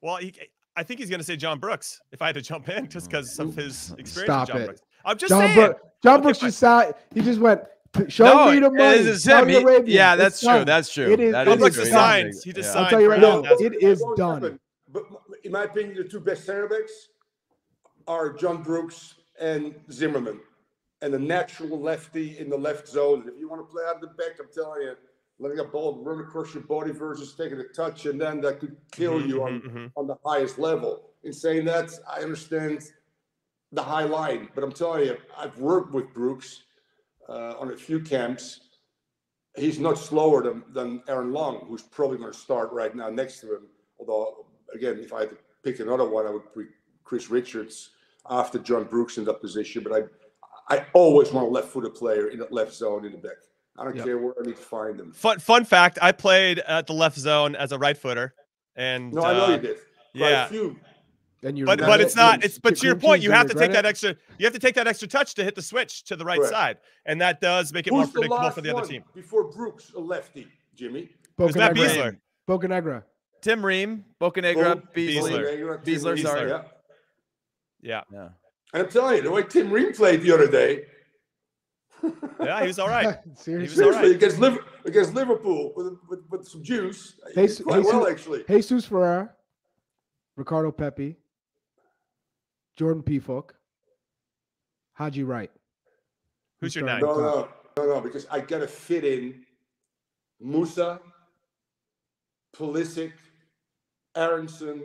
Well, he, I think he's going to say John Brooks if I had to jump in just because of his experience. Stop John it. Brooks. I'm just John saying. Brooks, John Okay, Brooks just sat. He just went. Show No, me the money. is Saudi him. He- Arabia. yeah, It's that's true. done. That's true. It is. That it is Brooks is true. just signed. He just Yeah. signed. I'll tell you right now. now, it is done. happen. But in my opinion, the two best center backs are John Brooks and Zimmerman, and a natural lefty in the left zone. If you want to play out of the back, I'm telling you, letting a ball run across your body versus taking a touch, and then that could kill Mhm, you on, mhm, mhm. on the highest level. In saying that, I understand the high line, but I'm telling you, I've worked with Brooks uh, on a few camps. He's not slower than, than Aaron Long, who's probably going to start right now next to him. Although, again, if I had to pick another one, I would pick Chris Richards after John Brooks in that position. But I, I always want a left-footed player in that left zone in the back. I don't Yep. care where I need to find them. Fun fun fact: I played at the left zone as a right footer, and No, I know uh, you did. Yeah. a few And you're But but it's not. It's but to your point, you you have to take that extra. You have to take that extra touch to hit the switch to the right Correct. side, and that does make it more Who's the predictable last for the other team. before Brooks, a lefty, Jimmy? It's Matt Bocanegra. Beasler. Bocanegra. Tim Ream, Bocanegra, Boom, Beasley. Beasler. Beasler, sorry. Yeah. Yeah, Yeah. And I'm telling you, the way Tim Ream played the other day, [laughs] yeah, he was all right. [laughs] Seriously. all seriously, right. against, Liver- against Liverpool with, with, with some juice, he Jesus- did quite well, Jesus- actually. Jesus Ferreira, Ricardo Pepi, Jordan Pefok, Haji Wright. Who's your starting nine? No, top? no, no, no, because I got to fit in Musah, Pulisic, Aaronson,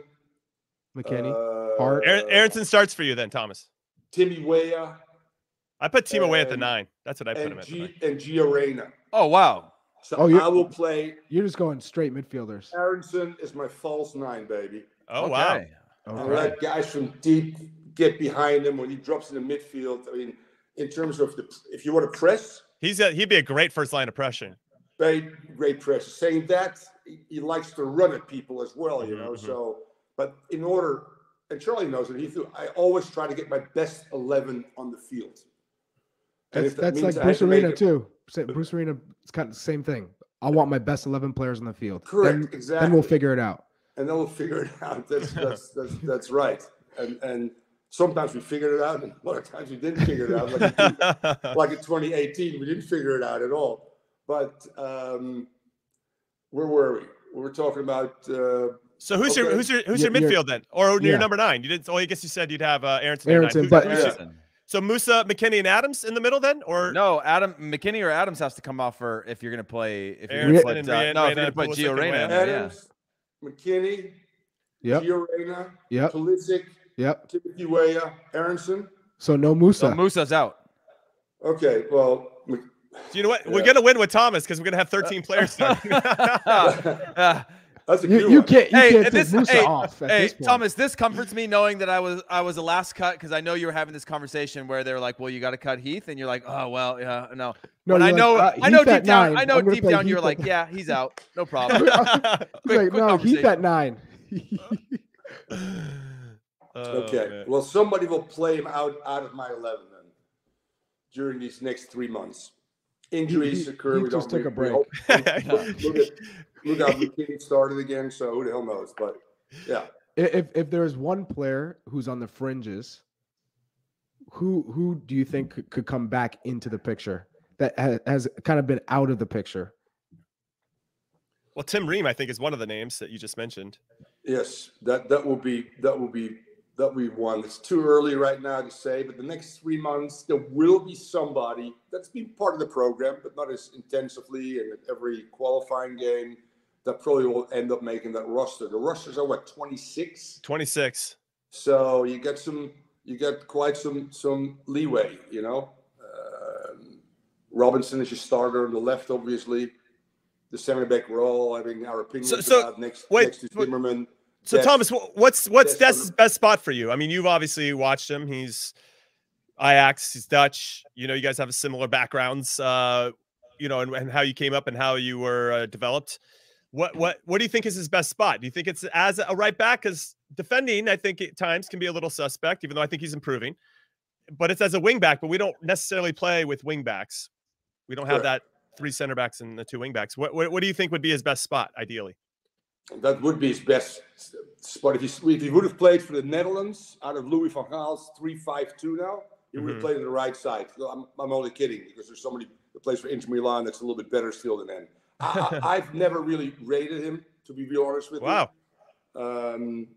McKennie. uh, Hart. Aaron, Aaronson starts for you then, Thomas. Timmy Weah, I put Timmy Weah at the nine. That's what I put him and, at. The G- nine. and Gio Reyna. Oh wow. So Oh, you're- I will play. You're just going straight midfielders. Aaronson is my false nine, baby. Oh wow. Okay. And Okay. let guys from deep get behind him when he drops in the midfield. I mean, in terms of the, if you want to press, He's a, he'd be a great first line of pressure. great, great press. Saying that, he, he likes to run at people as well, you Mhm, know. mhm. So, but in order, and Charlie knows it, he threw, I always try to get my best 11 on the field. And That's, that that's like Bruce Arena too. Bruce Arena, it's kind of the same thing. I want my best eleven players on the field. Correct, Then, exactly. Then we'll figure it out. and then we'll figure it out. [laughs] That's that's that's, that's right. And and sometimes we figured it out, and a lot of times we didn't figure it out. Like in, [laughs] like in 2018, we didn't figure it out at all. But um, where were we? We were talking about. Uh, So who's your who's your who's your you're- midfield then, or your yeah. number nine? You didn't. Oh, I guess you said you'd have uh, Aaronson. Aaronson, Who's- but- who's your- so Musah, McKennie, and Adams in the middle then, or No, Adam McKennie or Adams has to come off for if you're gonna play. If you're Aaronson gonna put, uh, no, if Ryan you're gonna put Gio Reyna in Wayne. there, yeah. Adams, McKennie, Yep. Gio Reyna, Yep. Pulisic, Yep. Timothy Weah, Aaronson. So no Musah. So Musah's out. Okay, well, Mc- So you know what? We're gonna win with Thomas because we're gonna have 13 players. [laughs] starting. [laughs] Uh, that's a you, good you one. can't. You hey, can't this, Musah hey, off at hey, this point. Thomas, this comforts me knowing that I was I was the last cut because I know you were having this conversation where they were like, "Well, you got to cut Heath," and you're like, "Oh, well, yeah, no." No, I you're know, like, uh, I know Heath at deep down, nine, I know deep play down, you're like, "Yeah, he's out, no [laughs] problem." He's [laughs] quick- like, quick no, Heath at nine. [laughs] Oh, Okay. man. well, somebody will play him out out of my eleven then during these next three months. Injuries he- occur. he we just don't. took we- a break. hope- look at look how McKennie started again. So who the hell knows? But yeah, if if there is one player who's on the fringes, who who do you think could, could come back into the picture that has, has kind of been out of the picture? well, Tim Ream, I think, is one of the names that you just mentioned. yes, that that will be that will be that be one. It's too early right now to say, but the next three months there will be somebody that's been part of the program, but not as intensively and at every qualifying game. That probably will end up making that roster. The rosters are what twenty six. 26. So you get some, you get quite some some leeway, you know. Um, Robinson is your starter on the left, obviously. The center back role, having our opinions So- so, about next wait, next to wait. So Des- Thomas, what's what's Des best spot for you? I mean, you've obviously watched him. He's Ajax. He's Dutch. You know, you guys have similar backgrounds. Uh, you know, and, and how you came up and how you were uh, developed. What what what do you think is his best spot? Do you think it's as a right back? Because defending, I think at times can be a little suspect, even though I think he's improving. But it's as a wing back. But we don't necessarily play with wing backs. We don't have that three center backs and the two wing backs. What, what what do you think would be his best spot ideally? That would be his best spot. If he, if he would have played for the Netherlands out of Louis van Gaal's 3-5-2 now, he would have Mhm. played on the right side. So I'm, I'm only kidding because there's somebody that plays for Inter Milan that's a little bit better still than him. I, [laughs] I've never really rated him, to be real honest with Wow. you. Um,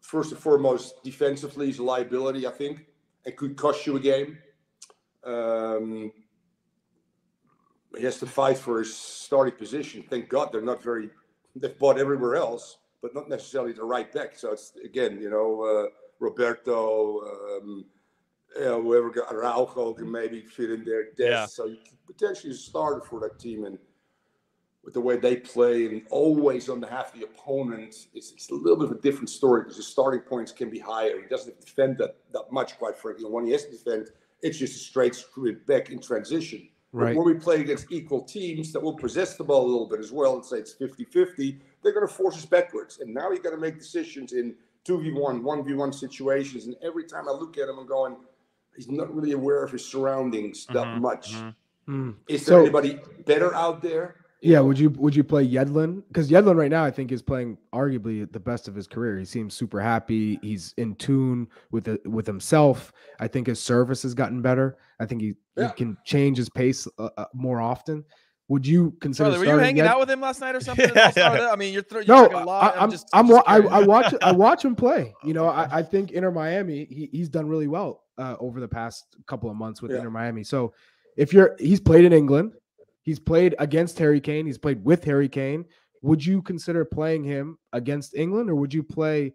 first and foremost, defensively, he's a liability, I think. It could cost you a game. Um, he has to fight for his starting position. Thank God they're not very. They've bought everywhere else, but not necessarily the right back. So it's again, you know, uh, Roberto, um, you know, whoever got Araujo can maybe fit in there. Yeah. So you could potentially start for that team and with the way they play and always on behalf of the opponent, it's, it's a little bit of a different story because his starting points can be higher. He doesn't have to defend that, that much, quite frankly. And when he has to defend, it's just a straight screw it back in transition. But Right. When we play against equal teams that will possess the ball a little bit as well, let's say it's 50 50, they're going to force us backwards. And now you got to make decisions in 2v1, 1v1 situations. And every time I look at him, I'm going, he's not really aware of his surroundings that Mhm, much. mhm. Mm. Is there So- anybody better out there? Yeah, would you would you play Yedlin? Because Yedlin right now, I think, is playing arguably the best of his career. He seems super happy. He's in tune with the, with himself. I think his service has gotten better. I think he, Yeah. he can change his pace uh, uh, more often. Would you consider? Charlie, were you hanging Yed- out with him last night or [laughs] something? Yeah, I, yeah. I mean, you're, thro- you're No, talking a lot. I, I'm just, I'm, just I. I watch I watch him play. [laughs] You know, I, I think Inter Miami he, he's done really well uh, over the past couple of months with Yeah. Inter Miami. So if you're he's played in England, he's played against Harry Kane, he's played with Harry Kane. Would you consider playing him against England, or would you play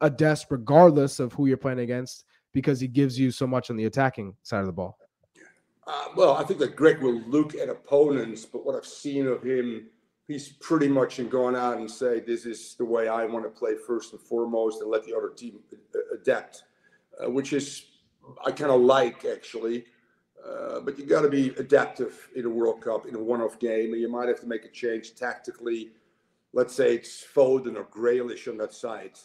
a Dest regardless of who you're playing against because he gives you so much on the attacking side of the ball? Uh, well, I think that Gregg will look at opponents, but what I've seen of him, he's pretty much in going out and say, "This is the way I want to play first and foremost," and let the other team adapt, uh, which is I kind of like actually. Uh, but you got to be adaptive in a World Cup in a one-off game, and you might have to make a change tactically. Let's say it's Foden or Grealish on that side.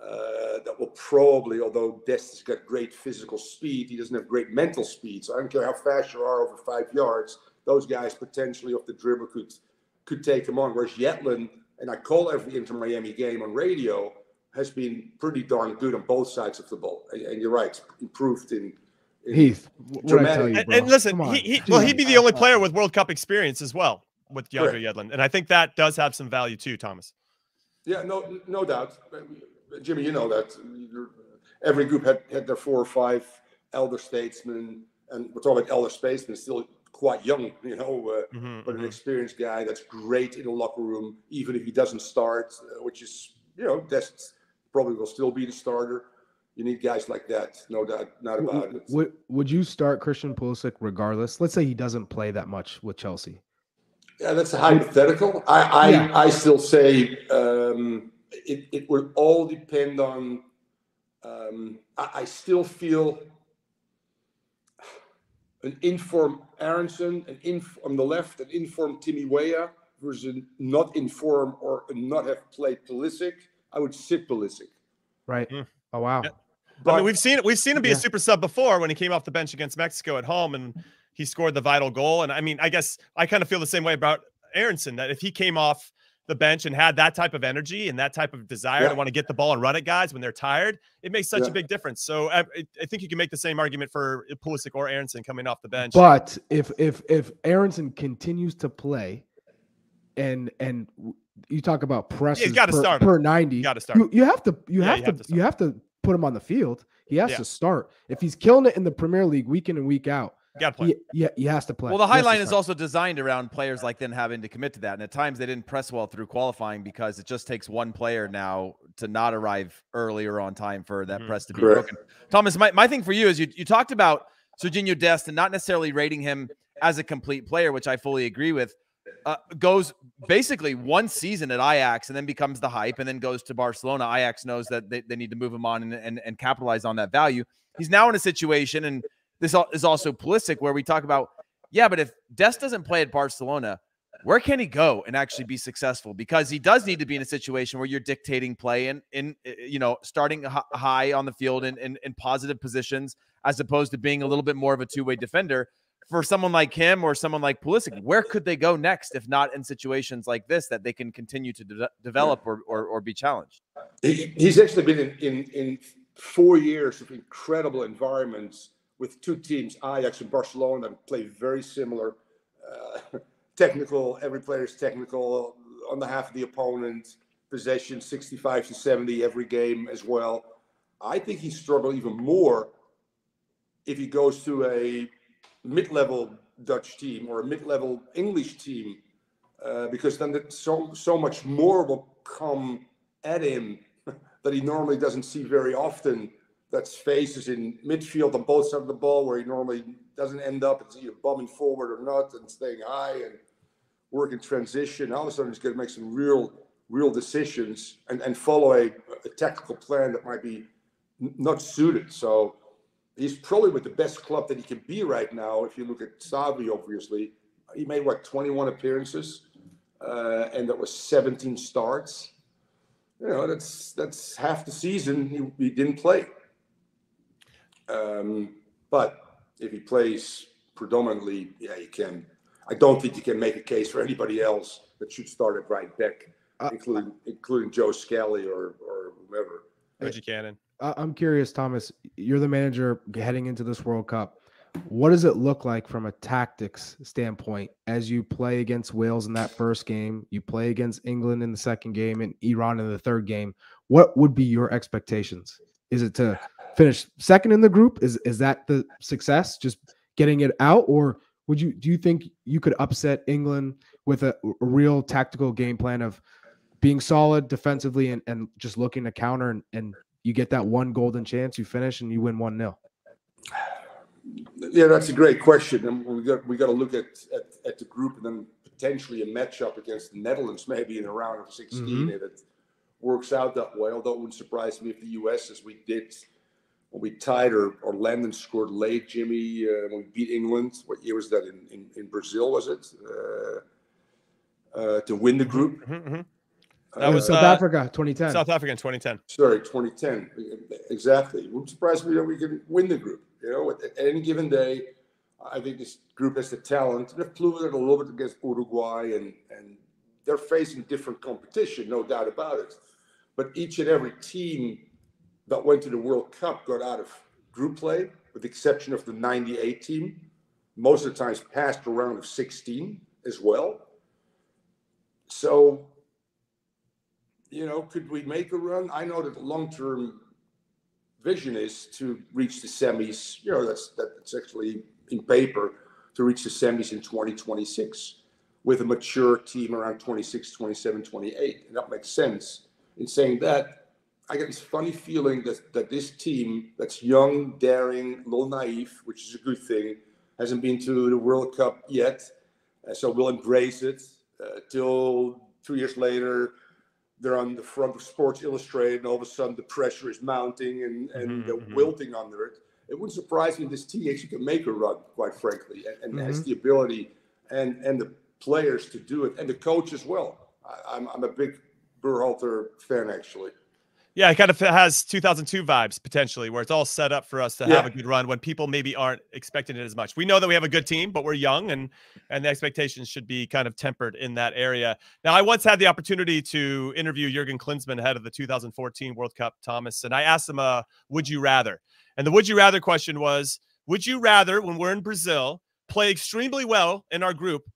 Uh, that will probably, although Dest has got great physical speed, he doesn't have great mental speed. So I don't care how fast you are over five yards, those guys potentially off the dribble could could take him on. Whereas Yedlin, and I call every Inter Miami game on radio, has been pretty darn good on both sides of the ball. And, and you're right, improved in. In Heath, what I tell Dramatic. you, And, bro? and listen, he, he, well, he'd be the only player with World Cup experience as well with DeAndre Correct. Yedlin, and I think that does have some value too, Thomas. Yeah, no, no doubt. Jimmy, you know that every group had, had their four or five elder statesmen, and we're talking about elder statesmen, still quite young, you know, uh, Mhm, but an mhm. experienced guy that's great in the locker room, even if he doesn't start, uh, which is, you know, that's probably will still be the starter. You need guys like that, no doubt, not about W- it. Would would you start Christian Pulisic regardless? Let's say he doesn't play that much with Chelsea. Yeah, that's a hypothetical. I I, Yeah. I still say um, it it will all depend on. Um, I, I still feel an informed Aaronson, an inf- on the left, an informed Timmy Weah versus not informed or not have played Pulisic. I would sit Pulisic. Right. Mm. Oh wow. Yeah. But I mean, we've seen we've seen him be Yeah. a super sub before when he came off the bench against Mexico at home, and he scored the vital goal. And I mean, I guess I kind of feel the same way about Aaronson that if he came off the bench and had that type of energy and that type of desire Yeah. to want to get the ball and run at guys when they're tired, it makes such Yeah. a big difference. So I, I think you can make the same argument for Pulisic or Aaronson coming off the bench. But if if if Aaronson continues to play, and and you talk about presses gotta per, start per ninety, You gotta start You, you have to you Yeah, have you to have to you have to put him on the field. He has Yeah. to start. If he's killing it in the Premier League week in and week out, got to play. he, yeah, he has to play. Well, the high line is also designed around players like them having to commit to that. And at times they didn't press well through qualifying because it just takes one player now to not arrive early or on time for that Mhm. press to be Correct. broken. Thomas, my, my thing for you is you, you talked about Sergiño Dest and not necessarily rating him as a complete player, which I fully agree with. Uh, goes basically one season at Ajax and then becomes the hype and then goes to Barcelona. Ajax knows that they, they need to move him on and, and, and capitalize on that value. He's now in a situation, and this is also Pulisic, where we talk about, yeah, but if Dest doesn't play at Barcelona, where can he go and actually be successful? Because he does need to be in a situation where you're dictating play and in you know starting high on the field in, in in positive positions as opposed to being a little bit more of a two way defender. For someone like him or someone like Pulisic, where could they go next if not in situations like this that they can continue to de- develop or, or or be challenged? He, he's actually been in, in, in four years of incredible environments with two teams, Ajax and Barcelona, that play very similar. Uh, [laughs] technical, every player is technical on the half of the opponent, possession 65 to 70 every game as well. I think he struggled even more if he goes to a mid level Dutch team or a mid level English team, uh, because then the, so, so much more will come at him [laughs] that he normally doesn't see very often. That's faces in midfield on both sides of the ball where he normally doesn't end up. It's either bumming forward or not and staying high and working transition. All of a sudden, he's going to make some real, real decisions and, and follow a, a tactical plan that might be not suited. So he's probably with the best club that he can be right now. If you look at Savi, obviously, he made what 21 appearances, uh, and that was 17 starts. you know, that's that's half the season he, he didn't play. Um, but if he plays predominantly, yeah, you can. I don't think you can make a case for anybody else that should start at right back, Uh, including including Joe Scally or or whoever. Reggie Cannon. I'm curious, Thomas. You're the manager heading into this World Cup. What does it look like from a tactics standpoint as you play against Wales in that first game? You play against England in the second game and Iran in the third game. What would be your expectations? Is it to finish second in the group? Is is that the success? Just getting it out, or would you do you think you could upset England with a, a real tactical game plan of being solid defensively and, and just looking to counter and, and you get that one golden chance, you finish and you win one 0 Yeah, that's a great question, and we got we got to look at, at at the group and then potentially a matchup against the Netherlands, maybe in a round of 16 Mhm. if it works out that way. Although it wouldn't surprise me if the U.S. as we did when we tied or, or Landon scored late, Jimmy, uh, when we beat England. What year was that in, in, in Brazil? Was it uh, uh, to win the group? Mhm, mhm. Uh, That was, South uh, Africa 2010. South Africa in 2010. Sorry, 2010. Exactly. It wouldn't surprise me that we can win the group. You know, at, at any given day, I think this group has the talent. They've proven it a little bit against Uruguay, and and they're facing different competition, no doubt about it. But each and every team that went to the World Cup got out of group play, with the exception of the 98 team. Most of the times passed a round of 16 as well. So you know, could we make a run? I know that the long-term vision is to reach the semis. You know, that's that's actually in paper to reach the semis in 2026 with a mature team around 26, 27, 28. And that makes sense. In saying that, I get this funny feeling that, that this team that's young, daring, a little naive, which is a good thing, hasn't been to the World Cup yet. Uh, so we'll embrace it uh, till two years later they're on the front of Sports Illustrated, and all of a sudden the pressure is mounting and, and Mhm, they're mhm. wilting under it. It wouldn't surprise me if this team actually can make a run, quite frankly, and, and has Mhm. the ability and and the players to do it, and the coach as well. I, I'm I'm a big Berhalter fan, actually. Yeah, it kind of has 2002 vibes potentially, where it's all set up for us to have a good run when people maybe aren't expecting it as much. We know that we have a good team, but we're young and and the expectations should be kind of tempered in that area. Now, I once had the opportunity to interview Jurgen Klinsmann ahead of the 2014 World Cup, Thomas, and I asked him, uh, "Would you rather?" And the "Would you rather" question was, "Would you rather, when we're in Brazil, play extremely well in our group?"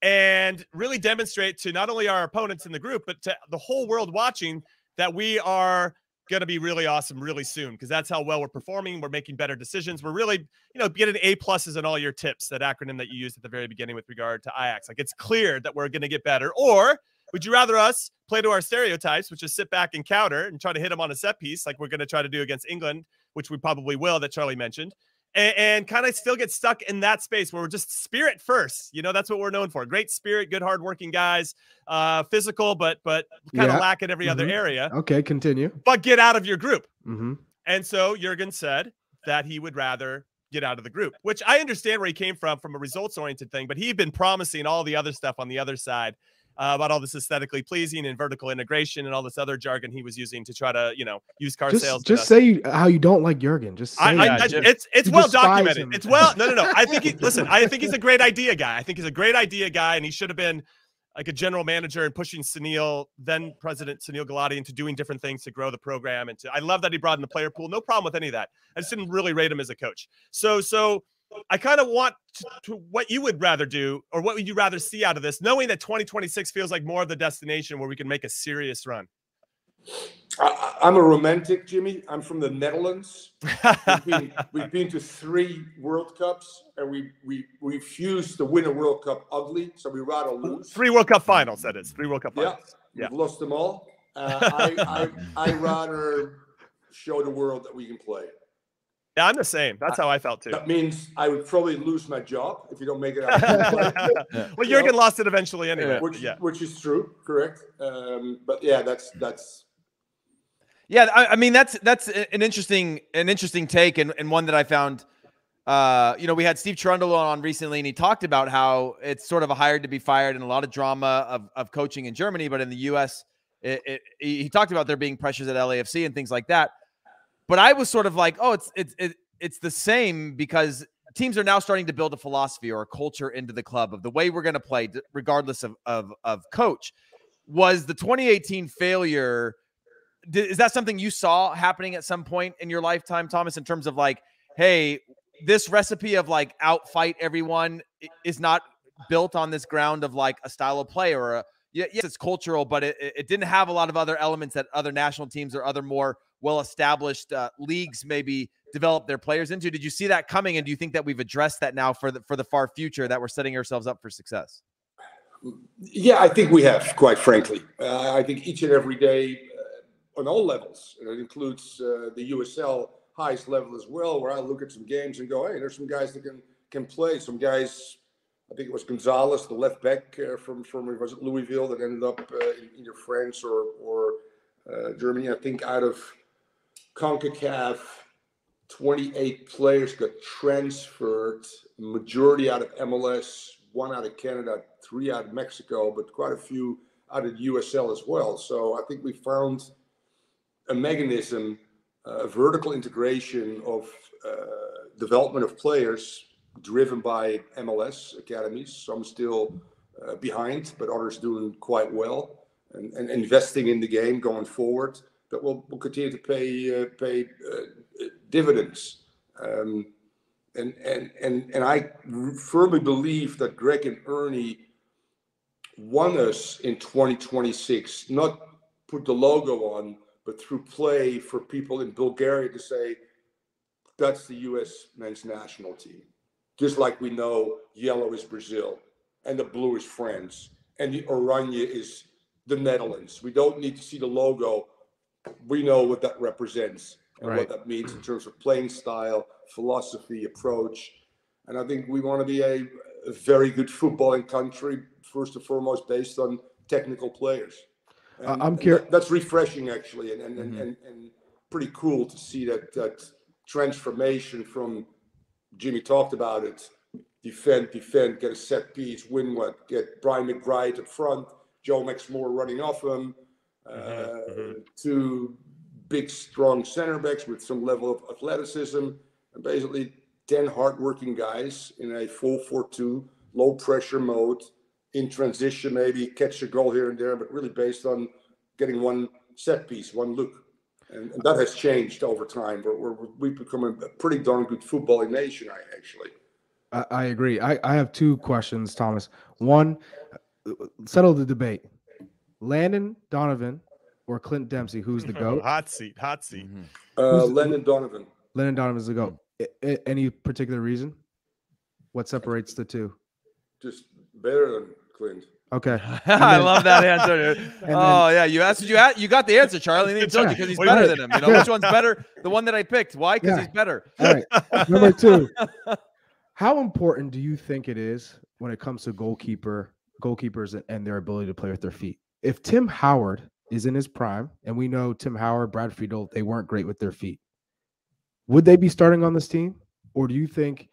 And really demonstrate to not only our opponents in the group, but to the whole world watching that we are going to be really awesome really soon because that's how well we're performing. We're making better decisions. We're really, you know, getting A pluses in all your tips, that acronym that you used at the very beginning with regard to Ajax. Like it's clear that we're going to get better. Or would you rather us play to our stereotypes, which is sit back and counter and try to hit them on a set piece like we're going to try to do against England, which we probably will, that Charlie mentioned, and, and kind of still get stuck in that space where we're just spirit first. You know, that's what we're known for. Great spirit, good hardworking guys, uh, physical, but but kind of Yeah. lack in every other Mhm. area. Okay, continue. But get out of your group. hmm And so Jurgen said that he would rather get out of the group, which I understand where he came from, from a results oriented thing, but he'd been promising all the other stuff on the other side uh, about all this aesthetically pleasing and vertical integration and all this other jargon he was using to try to, you know, use car sales. Just, just say how you don't like Jurgen. Just say I, I. I- Jim. it's it's You well documented. him. It's well no no no. I think he [laughs] listen. I think he's a great idea guy. I think he's a great idea guy, and he should have been like a general manager and pushing Sunil, then President Sunil Gulati, into doing different things to grow the program. And to, I love that he brought in the player pool. No problem with any of that. I just didn't really rate him as a coach. So so I kind of want to, to what you would rather do, or what would you rather see out of this, knowing that 2026 feels like more of the destination where we can make a serious run. I, I'm a romantic, Jimmy. I'm from the Netherlands. We've been, [laughs] we've been to three World Cups, and we we refuse to win a World Cup ugly, so we rather lose. Three World Cup finals, that is. Three World Cup Yeah, finals. we've Yeah. lost them all. Uh, I, I I rather show the world that we can play. Yeah, I'm the same. That's how I felt too. That means I would probably lose my job if you don't make it out. [laughs] well, Jurgen lost it eventually anyway. which Yeah. which is true, correct? Um, but yeah, that's that's Yeah, I, I mean that's that's an interesting an interesting take and, and one that I found. Uh, you know, we had Steve Cherundolo on recently, and he talked about how it's sort of a hired to be fired and a lot of drama of, of coaching in Germany, but in the U.S., It, it, he talked about there being pressures at LAFC and things like that. But I was sort of like, oh, it's it's it, it's the same because teams are now starting to build a philosophy or a culture into the club of the way we're going to play, regardless of, of of coach. Was the 2018 failure? Is that something you saw happening at some point in your lifetime, Thomas? In terms of like, hey, this recipe of like outfight everyone is not built on this ground of like a style of play or a yes, it's cultural, but it, it didn't have a lot of other elements that other national teams or other more well established uh, leagues maybe develop their players into. Did you see that coming, and do you think that we've addressed that now for the for the far future that we're setting ourselves up for success? Yeah, I think we have, quite frankly. Uh, I think each and every day uh, on all levels, and it includes uh, the USL highest level as well, where I look at some games and go, hey, there's some guys that can can play. Some guys, I think it was Gonzalez, the left back uh, from from was it Louisville that ended up uh, in either France or or uh, Germany. I think out of CONCACAF, 28 players got transferred, majority out of MLS, one out of Canada, three out of Mexico, but quite a few out of USL as well. So I think we found a mechanism uh, vertical integration of uh, development of players driven by MLS academies. Some still uh, behind, but others doing quite well and, and, investing in the game going forward. That will will continue to pay uh, pay uh, dividends. Um, and and and and I firmly believe that Gregg and Earnie won us in 2026. Not put the logo on, but through play for people in Bulgaria to say, that's the US men's national team. Just like we know yellow is Brazil and the blue is France and the oranje is the Netherlands. We don't need to see the logo. We know what that represents and right. what that means in terms of playing style, philosophy, approach. And I think we want to be a, a very good footballing country, first and foremost, based on technical players. And, I'm curious. That, that's refreshing, actually, and and, mm-hmm. and, and pretty cool to see that that transformation from Jimmy talked about it. Defend, defend, get a set piece, win what, get Brian McBride up front, Joe Max Moore running off him, uh, mm-hmm. mm-hmm. two big, strong center backs with some level of athleticism, and basically 10 hardworking guys in a full 4 2, low pressure mode in transition, maybe catch a goal here and there, but really based on getting one set piece, one look. And, and that has changed over time. We're, we're, we've become a pretty darn good footballing nation, I actually. I, I agree. I, I have two questions, Thomas. One, settle the debate. Landon Donovan or Clint Dempsey, who's the GOAT? [laughs] hot seat, hot seat. Mm-hmm. Uh, Landon Donovan. Landon Donovan is the GOAT. any particular reason? What separates the two? Just better than Clint. Okay. [laughs] I love that answer. Dude. [laughs] oh yeah, you asked you asked, you got the answer, Charlie. And he told you because he's better than him. You know which one's better? The one that I picked. Why? Because yeah. he's better. All right. Number two. [laughs] How important do you think it is when it comes to goalkeeper goalkeepers and their ability to play with their feet? If Tim Howard is in his prime, and we know Tim Howard, Brad Friedel, they weren't great with their feet, would they be starting on this team, or do you think?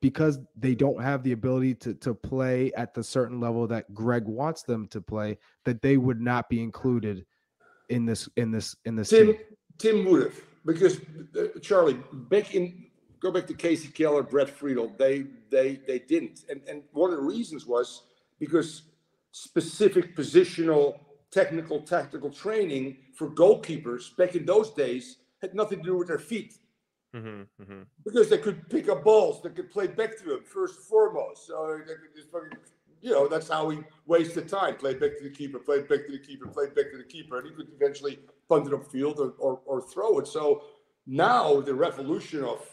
Because they don't have the ability to to play at the certain level that Gregg wants them to play, that they would not be included in this in this in this Tim team. Tim would have because uh, Charlie back in go back to Kasey Keller, Brett Friedel, they they they didn't, and and one of the reasons was because specific positional, technical, tactical training for goalkeepers back in those days had nothing to do with their feet. Mm-hmm, mm-hmm. Because they could pick up balls, they could play back to him first and foremost. So they could just fucking, you know, that's how he wasted time. Played back to the keeper, played back to the keeper, played back to the keeper, and he could eventually punt it upfield or, or, or throw it. So now the revolution of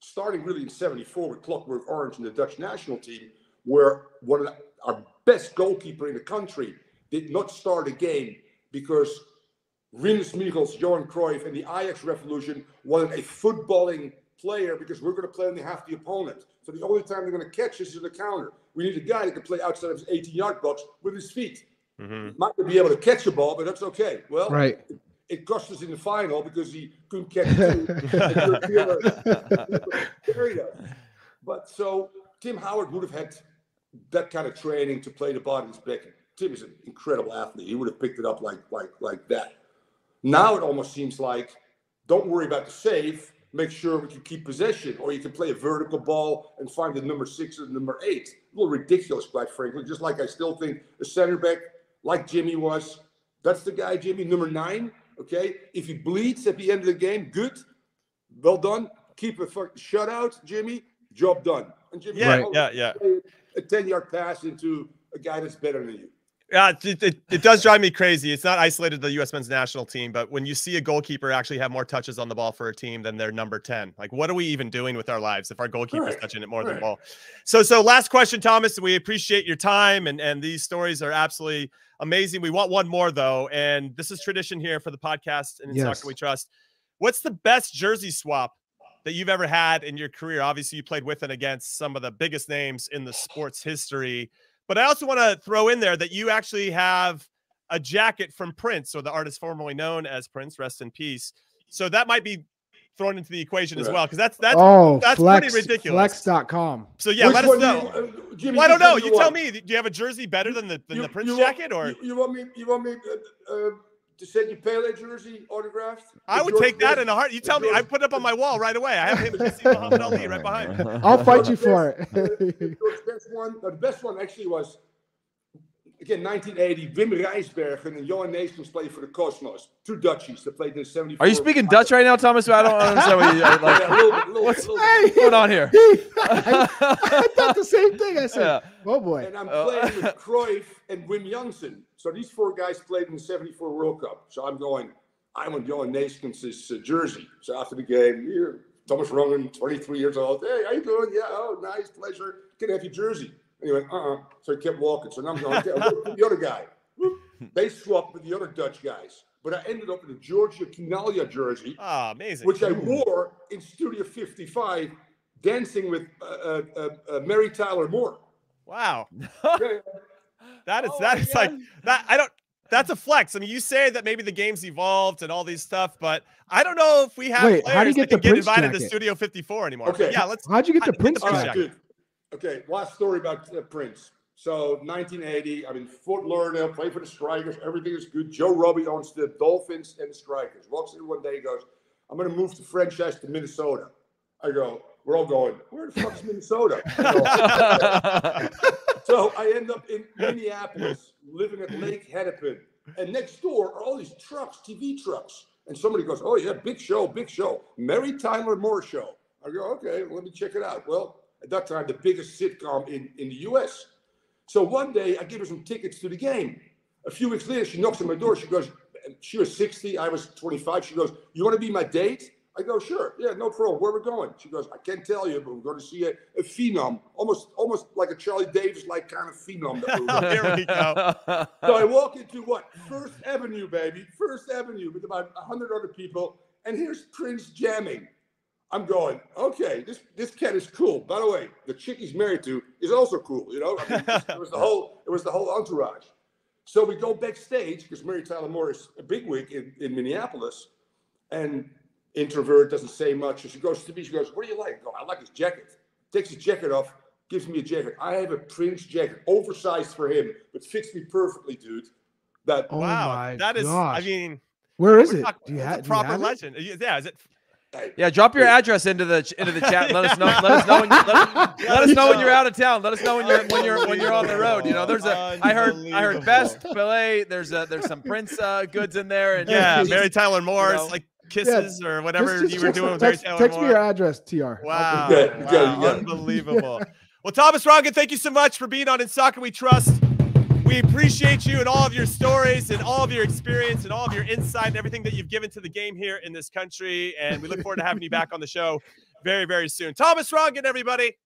starting really in 74 with Clockwork Orange and the Dutch national team, where one of the, our best goalkeeper in the country did not start a game because Rinus Michels, Johan Cruyff, and the Ajax revolution wanted a footballing player because we're going to play on half the opponent. So the only time they're going to catch us is in the counter. We need a guy that can play outside of his 18 yard box with his feet. Mm-hmm. Might not be able to catch a ball, but that's okay. Well, right. It, it cost us in the final because he couldn't catch two. [laughs] [laughs] but so Tim Howard would have had that kind of training to play the bottoms back Tim is an incredible athlete. He would have picked it up like like like that. Now it almost seems like don't worry about the save. Make sure we can keep possession, or you can play a vertical ball and find the number six or the number eight. A little ridiculous, quite frankly. Just like I still think a center back, like Jimmy was, that's the guy, Jimmy, number nine. Okay, if he bleeds at the end of the game, good, well done. Keep a fuck shutout, Jimmy. Job done. And Jimmy, Yeah, yeah, yeah. A ten-yard pass into a guy that's better than you. Yeah, it, it, it does drive me crazy. It's not isolated to the U.S. men's national team, but when you see a goalkeeper actually have more touches on the ball for a team than their number 10, like what are we even doing with our lives if our goalkeeper's Right, touching it more than right. ball? So, so last question, Thomas. We appreciate your time and, and these stories are absolutely amazing. We want one more though, and this is tradition here for the podcast and in Yes. Soccer We Trust. What's the best jersey swap that you've ever had in your career? Obviously, you played with and against some of the biggest names in the sports history. But I also want to throw in there that you actually have a jacket from Prince, or the artist formerly known as Prince, rest in peace. So that might be thrown into the equation as well, because that's that's oh, that's flex, pretty ridiculous. Flex.com. so yeah, Which let us know. you- uh, Jimmy, well, I don't know. do You tell me. Do you have a jersey better than the than You- the Prince you want- jacket, or you, you want me? You want me uh, uh, to send you Pele jersey autographed? I would George take that Best- in a heart. You the tell me. I put it up on my wall right away. I have him and see Muhammad Ali right behind me. I'll fight you for it. [laughs] the best one. The best one actually was again 1980. Wim Rijsbergen and Johan Neeskens played for the Cosmos. Two Dutchies that played in 74. Are you speaking Dutch right now, Thomas? I don't understand what you Yeah, like. a little bit, little What's bit, a little bit. Hey, going on here? I, I thought the same thing. I said, Yeah. "Oh boy." And I'm Uh, playing with [laughs] Cruyff and Wim Jansen. So these four guys played in the 74 World Cup. So I'm going, I want Johan Neeskens' uh, jersey. So after the game, here, Thomas Rongen, 23 years old. Hey, how you doing? Yeah, oh, nice, pleasure. Can I have your jersey? And he went, uh-uh. So he kept walking. So now I'm going, okay, I'll look for the other guy. [laughs] They swapped with the other Dutch guys. But I ended up in a Giorgio Chinaglia jersey, Ah, amazing. which I wore in Studio 55, dancing with uh, uh, uh, uh, Mary Tyler Moore. Wow, Yeah, [laughs] that is Oh that my like that. I don't. That's a flex. I mean, you say that maybe the game's evolved and all these stuff, but I don't know if we have Wait, players how do you that get can the get Prince invited to? Studio 54 anymore. Okay. Yeah, let's. How'd you get I the think Prince the Prince right, jacket? Okay, last story about uh, Prince. So 1980, I'm in Fort Lauderdale, play for the Strikers. Everything is good. Joe Robbie owns the Dolphins and the Strikers. Walks in one day, he goes, "I'm going to move the franchise to Minnesota." I go, "We're all going. Where the fuck is Minnesota?" So I end up in Minneapolis, living at Lake Hennepin, and next door are all these trucks, TV trucks. And somebody goes, "Oh yeah, big show, big show, Mary Tyler Moore show." I go, "Okay, let me check it out." Well, at that time, the biggest sitcom in in the U.S. So one day, I give her some tickets to the game. A few weeks later, she knocks on my door. She goes, she was 60, I was 25. She goes, "You want to be my date?" I go, "Sure, yeah, no problem. Where we going?" She goes, "I can't tell you, but we're going to see a, a phenom, almost almost like a Charlie Davies like kind of phenom." That we're going [laughs] we go. [laughs] so I walk into what? First Avenue, baby. First Avenue with about 100 other people. And here's Prince jamming. I'm going, okay, this, this cat is cool. By the way, the chick he's married to is also cool. You know, I mean, it was the whole, it was the whole entourage. So we go backstage because Mary Tyler Moore is a bigwig in, in Minneapolis, and introvert doesn't say much. So she goes to me. She goes, "What do you like?" I go, "I like his jacket." Takes his jacket off, gives me a jacket. I have a Prince jacket, oversized for him, but fits me perfectly, dude. That Oh wow, my that is. I mean, Where is it? talking- Do you, it's ha- a do you proper have it? legend. Yeah, is it? Yeah, drop your address into the into the chat. Let us know. Let us know when [laughs] you, let, let us know when you're out of town. Let us know when you're when you're when you're on the road. You know, there's a. I heard I heard best fillet. There's a there's some Prince uh, goods in there. And Yeah, Mary Tyler Moore's know. like kisses or whatever Just- just you were text- doing with Mary text, Tyler text me Moore. your address, TR. Wow, Yeah, you got wow, got it. unbelievable. well, Thomas Rongen, thank you so much for being on In Soccer We Trust. We appreciate you and all of your stories and all of your experience and all of your insight and everything that you've given to the game here in this country. And we look forward to having you back on the show very, very soon. Thomas Rongen, everybody.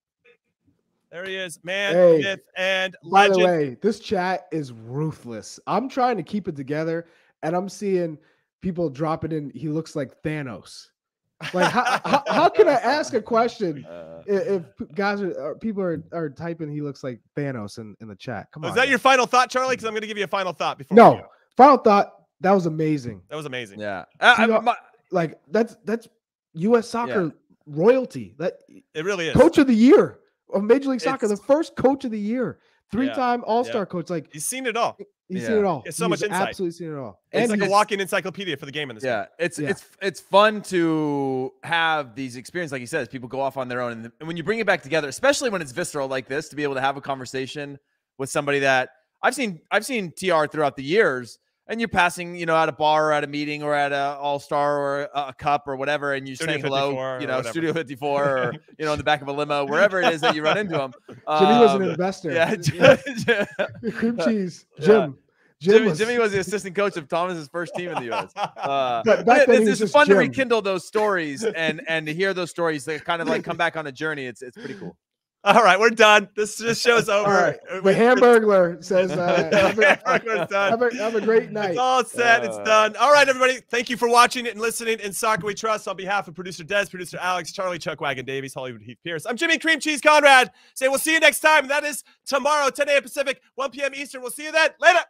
There he is, man, Hey, myth, and By legend. the way, this chat is ruthless. I'm trying to keep it together, and I'm seeing people dropping in. He looks like Thanos. Like, how, how, how can I ask a question Uh, if guys are, are people are, are typing? He looks like Thanos in, in the chat. Come Was on. that man. your final thought, Charlie? Because I'm going to give you a final thought before. no go. final thought? That was amazing. That was amazing. yeah. Uh, I- You know- my- Like that's that's U.S. soccer royalty. That It really is. coach of the year of Major League Soccer, It's- the first coach of the year. three-time All-Star coach. Like He's seen it all. He's Yeah. seen it all. He has so much insight. Absolutely seen it all. It's And like a walking encyclopedia for the game in this. Yeah, it's Yeah. it's it's fun to have these experiences, like he says. People go off on their own, and, and when you bring it back together, especially when it's visceral like this, to be able to have a conversation with somebody that I've seen, I've seen Tr throughout the years, and you're passing, you know, at a bar or at a meeting or at a All Star or a, a cup or whatever, and you're Studio saying hello, you know. Studio 54 or [laughs] you know, in the back of a limo, wherever it is that you run into them. [laughs] Jimmy was an Um, investor. Yeah, [laughs] cream cheese. Yeah. Jim. Jim Jimmy, was, Jimmy was the assistant coach of Thomas's first team in the U.S. Uh, But back then it's, it's just fun to rekindle those stories and and to hear those stories. They kind of like come back on a journey. It's it's pretty cool. All right, we're done. This this [laughs] show's over. All right. The we- Hamburglar says, uh, [laughs] have, a, done. have, a, have a great night. It's all set. It's Uh, done. All right, everybody. Thank you for watching and listening. In Soccer We Trust, on behalf of producer Des, producer Alex, Charlie Chuck Wagon Davies, Hollywood Heath Pearce. I'm Jimmy Cream Cheese Conrad. Say we'll see you next time. That is tomorrow, 10 a.m. Pacific, 1 p.m. Eastern. We'll see you then. Later.